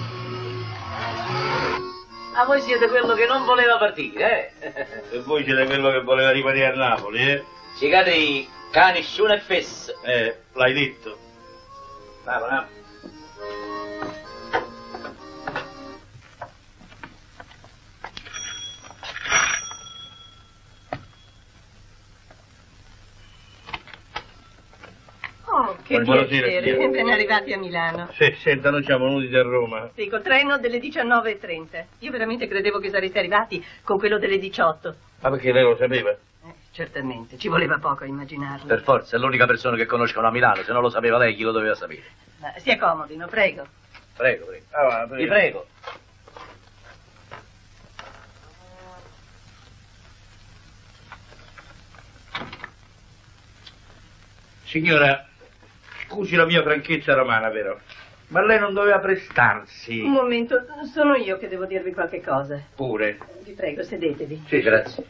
Ah, voi siete quello che non voleva partire, eh? E voi siete quello che voleva rimanere a Napoli, eh? Cicati, cani, sciune e fesse. Eh, l'hai detto. Bravo, bravo. Che Buonasera, piacere, signora. ben arrivati a Milano. Sì, senta, noi siamo venuti da Roma. Sì, col treno delle 19.30. Io veramente credevo che sareste arrivati con quello delle 18. Ma perché lei lo sapeva? Certamente, ci voleva poco a immaginarlo. Per forza, è l'unica persona che conoscono a Milano, se non lo sapeva lei chi lo doveva sapere. Ma si accomodino, prego. Prego, prego. Ah, va, Vi prego. Signora, scusi la mia franchezza romana, però. Ma lei non doveva prestarsi. Un momento, sono io che devo dirvi qualche cosa. Pure. Vi prego, sedetevi. Sì, grazie.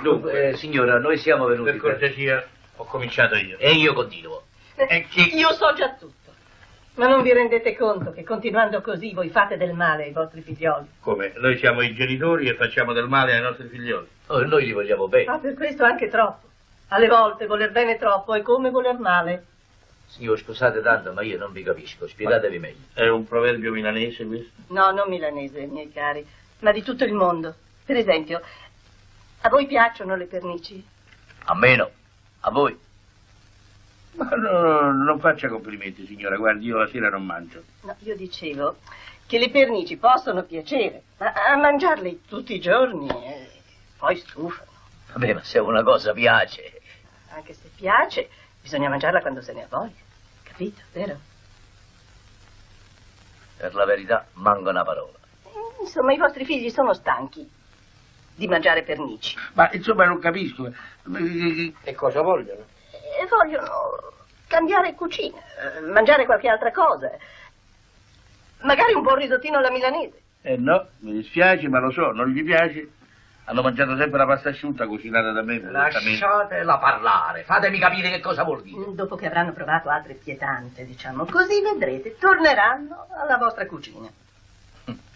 Dunque, eh, signora, noi siamo venuti Per cortesia, ho cominciato io. E io continuo. Eh, Io so già tutto. Ma non vi rendete conto che continuando così voi fate del male ai vostri figlioli? Come? Noi siamo i genitori e facciamo del male ai nostri figlioli. Oh, noi li vogliamo bene. Ah, per questo anche troppo. Alle volte voler bene troppo è come voler male. Signor, scusate tanto, ma io non vi capisco. Spiegatevi meglio. È un proverbio milanese questo? No, non milanese, miei cari, ma di tutto il mondo. Per esempio, a voi piacciono le pernici? A me no. A voi? Ma no, no, non faccia complimenti, signora. Guardi, io la sera non mangio. No, io dicevo che le pernici possono piacere, ma a mangiarle tutti i giorni eh, poi stufano. Vabbè, ma se una cosa piace... Anche se piace, bisogna mangiarla quando se ne ha voglia. Capito, vero? Per la verità, manco una parola. Insomma, i vostri figli sono stanchi di mangiare pernici Ma insomma non capisco. E cosa vogliono? e vogliono cambiare cucina, eh, mangiare qualche altra cosa. Magari un buon risottino alla milanese. Eh no, mi dispiace, ma lo so, non gli piace. Hanno mangiato sempre la pasta asciutta cucinata da me. Lasciatela parlare, fatemi capire che cosa vuol dire. Dopo che avranno provato altre pietanze, diciamo, così vedrete, torneranno alla vostra cucina.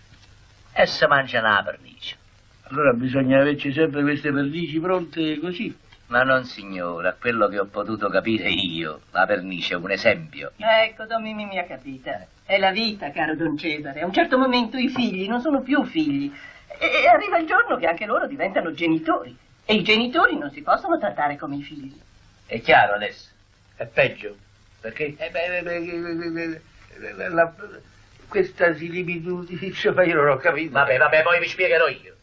E se mangiano la pernice. Allora bisogna averci sempre queste perdici pronte così. Ma non signora, quello che ho potuto capire io, la pernice è un esempio. Ecco, Don Mimì mi ha capita. È la vita, caro Don Cesare. A un certo momento i figli non sono più figli. E arriva il giorno che anche loro diventano genitori. E i genitori non si possono trattare come i figli. È chiaro adesso? È peggio. Perché? Eh beh, beh, beh, beh, la- questa similitudine, insomma, io non ho capito. Vabbè, vabbè, poi vi spiegherò io.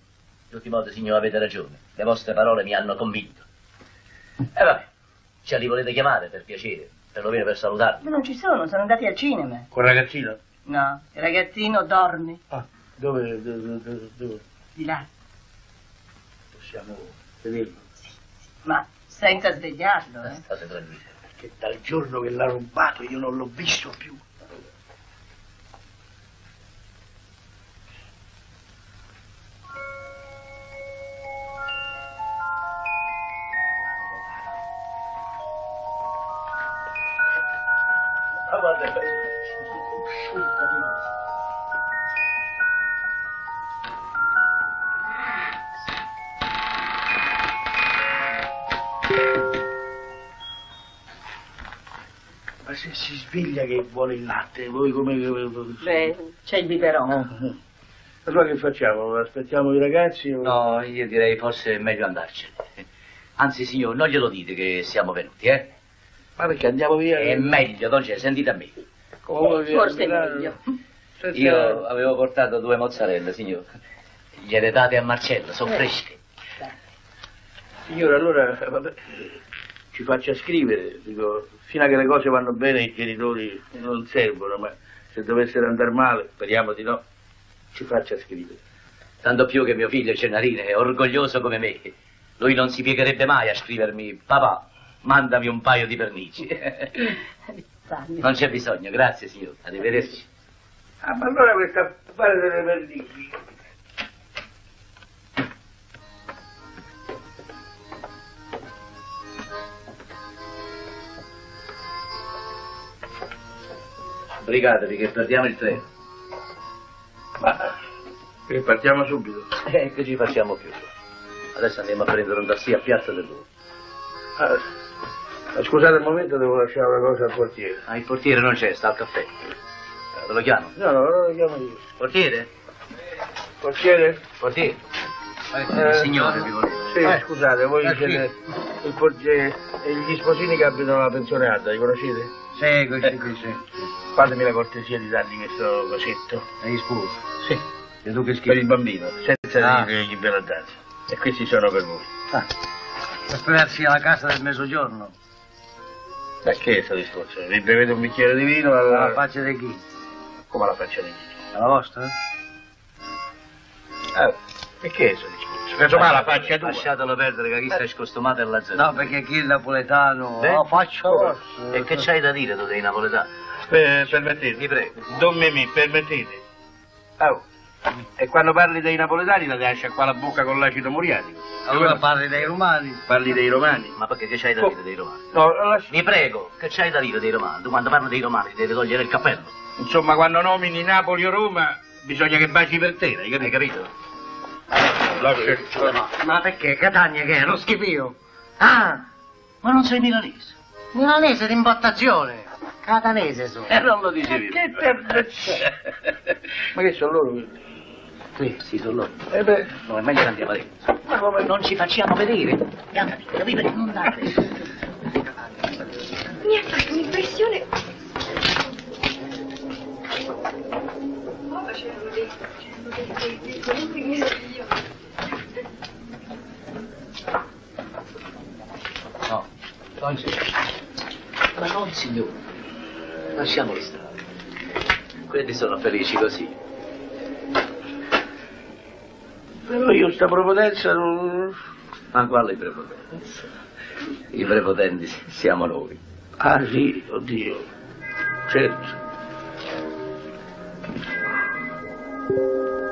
tutti i modi, signor, avete ragione. Le vostre parole mi hanno convinto. E vabbè, ce li volete chiamare, per piacere, perlomeno per salutarmi. Ma non ci sono, sono andati al cinema. Col ragazzino? No, il ragazzino dorme. Ah, dove, dove, dove, dove? Di là. Possiamo vederlo? Ma senza svegliarlo, eh. State tranquilli. Perché dal giorno che l'ha rubato io non l'ho visto più. Sveglia che vuole il latte, voi come... Beh, c'è il biberon. Ah, Allora che facciamo? Aspettiamo i ragazzi? O... No, io direi forse è meglio andarcene. Anzi, signor, non glielo dite che siamo venuti, eh? Ma perché andiamo via? È meglio, non c'è, sentite a me. Come via- Forse è meglio. Io avevo portato due mozzarella, signor. Gliele date a Marcello, sono Eh. fresche. Signore, allora vabbè, ci faccia scrivere, dico, fino a che le cose vanno bene i genitori non servono, ma se dovessero andare male, speriamo di no, ci faccia scrivere. Tanto più che mio figlio Cennarine è orgoglioso come me. Lui non si piegherebbe mai a scrivermi, papà, mandami un paio di pernici. non c'è bisogno, grazie signor, arrivederci. Ah, ma allora questa fare delle vernici. Brigatevi che perdiamo il treno. Ma che partiamo subito. Eh, che ci facciamo più? Adesso andiamo a prendere un tassì a Piazza dell'Uomo. Ah, ma scusate un momento, devo lasciare una cosa al portiere. Ah, il portiere non c'è, sta al caffè. Eh, Te lo chiamo? No, no, lo chiamo io. Portiere? Portiere? Portiere? Eh, il signore vi voleva. Sì, Eh. scusate, voi Eh, siete il portiere e gli sposini che abitano la pensione alta, li conoscete? Sì, questi qui, sì. Fatemi la cortesia di dargli questo cosetto. Gli sposi? Sì. E tu che Per il bambino, senza Ah. dire che ve l'ho dato. E questi sono per voi. Per sperarsi alla casa del mezzogiorno. Ma che è questo discorso? Vi bevete un bicchiere di vino alla... La faccia di chi? Come la faccia di chi? La vostra? Ah, e che è questo discorso? Casomai la faccia tua. Lasciatelo perdere che chi sta scostumato è la zona. No, perché chi è napoletano... Faccio come? rosso. E che c'hai da dire tu dei napoletani? Eh, permettete. Vi prego. Don Mimì, permettete. Oh. E quando parli dei napoletani la lascia qua la bocca con l'acido muriatico. Allora parli dei romani. Parli dei romani. Ma perché che c'hai da Oh. dire dei romani? No, lascia- Vi prego, che c'hai da dire dei romani? Tu quando parli dei romani devi togliere il cappello. Insomma, quando nomini Napoli o Roma, bisogna che baci per te, hai Hai capito? Lascia... Ma, ma perché? Catania che è? Lo schifio? Ah, ma non sei milanese. Milanese d'importazione. Catanese sono. E non lo dicevi. Che te... Ma che sono loro? quelli? Sì, sì, sono loro. Eh beh, No, è meglio che andiamo dentro. ma come... Non ci facciamo vedere. Andate, capite? Non date. Mi ha fatto un'impressione. Oh, c'erano dei, c'erano dei, dei, dei colori meravigliosi. No, non. Ma non, signore. Lasciamoli stare. Quelli sono felici così. Però io sta prepotenza non... Ma quale prepotenza? I prepotenti siamo noi. Ah sì, oddio. Certo. Thank you.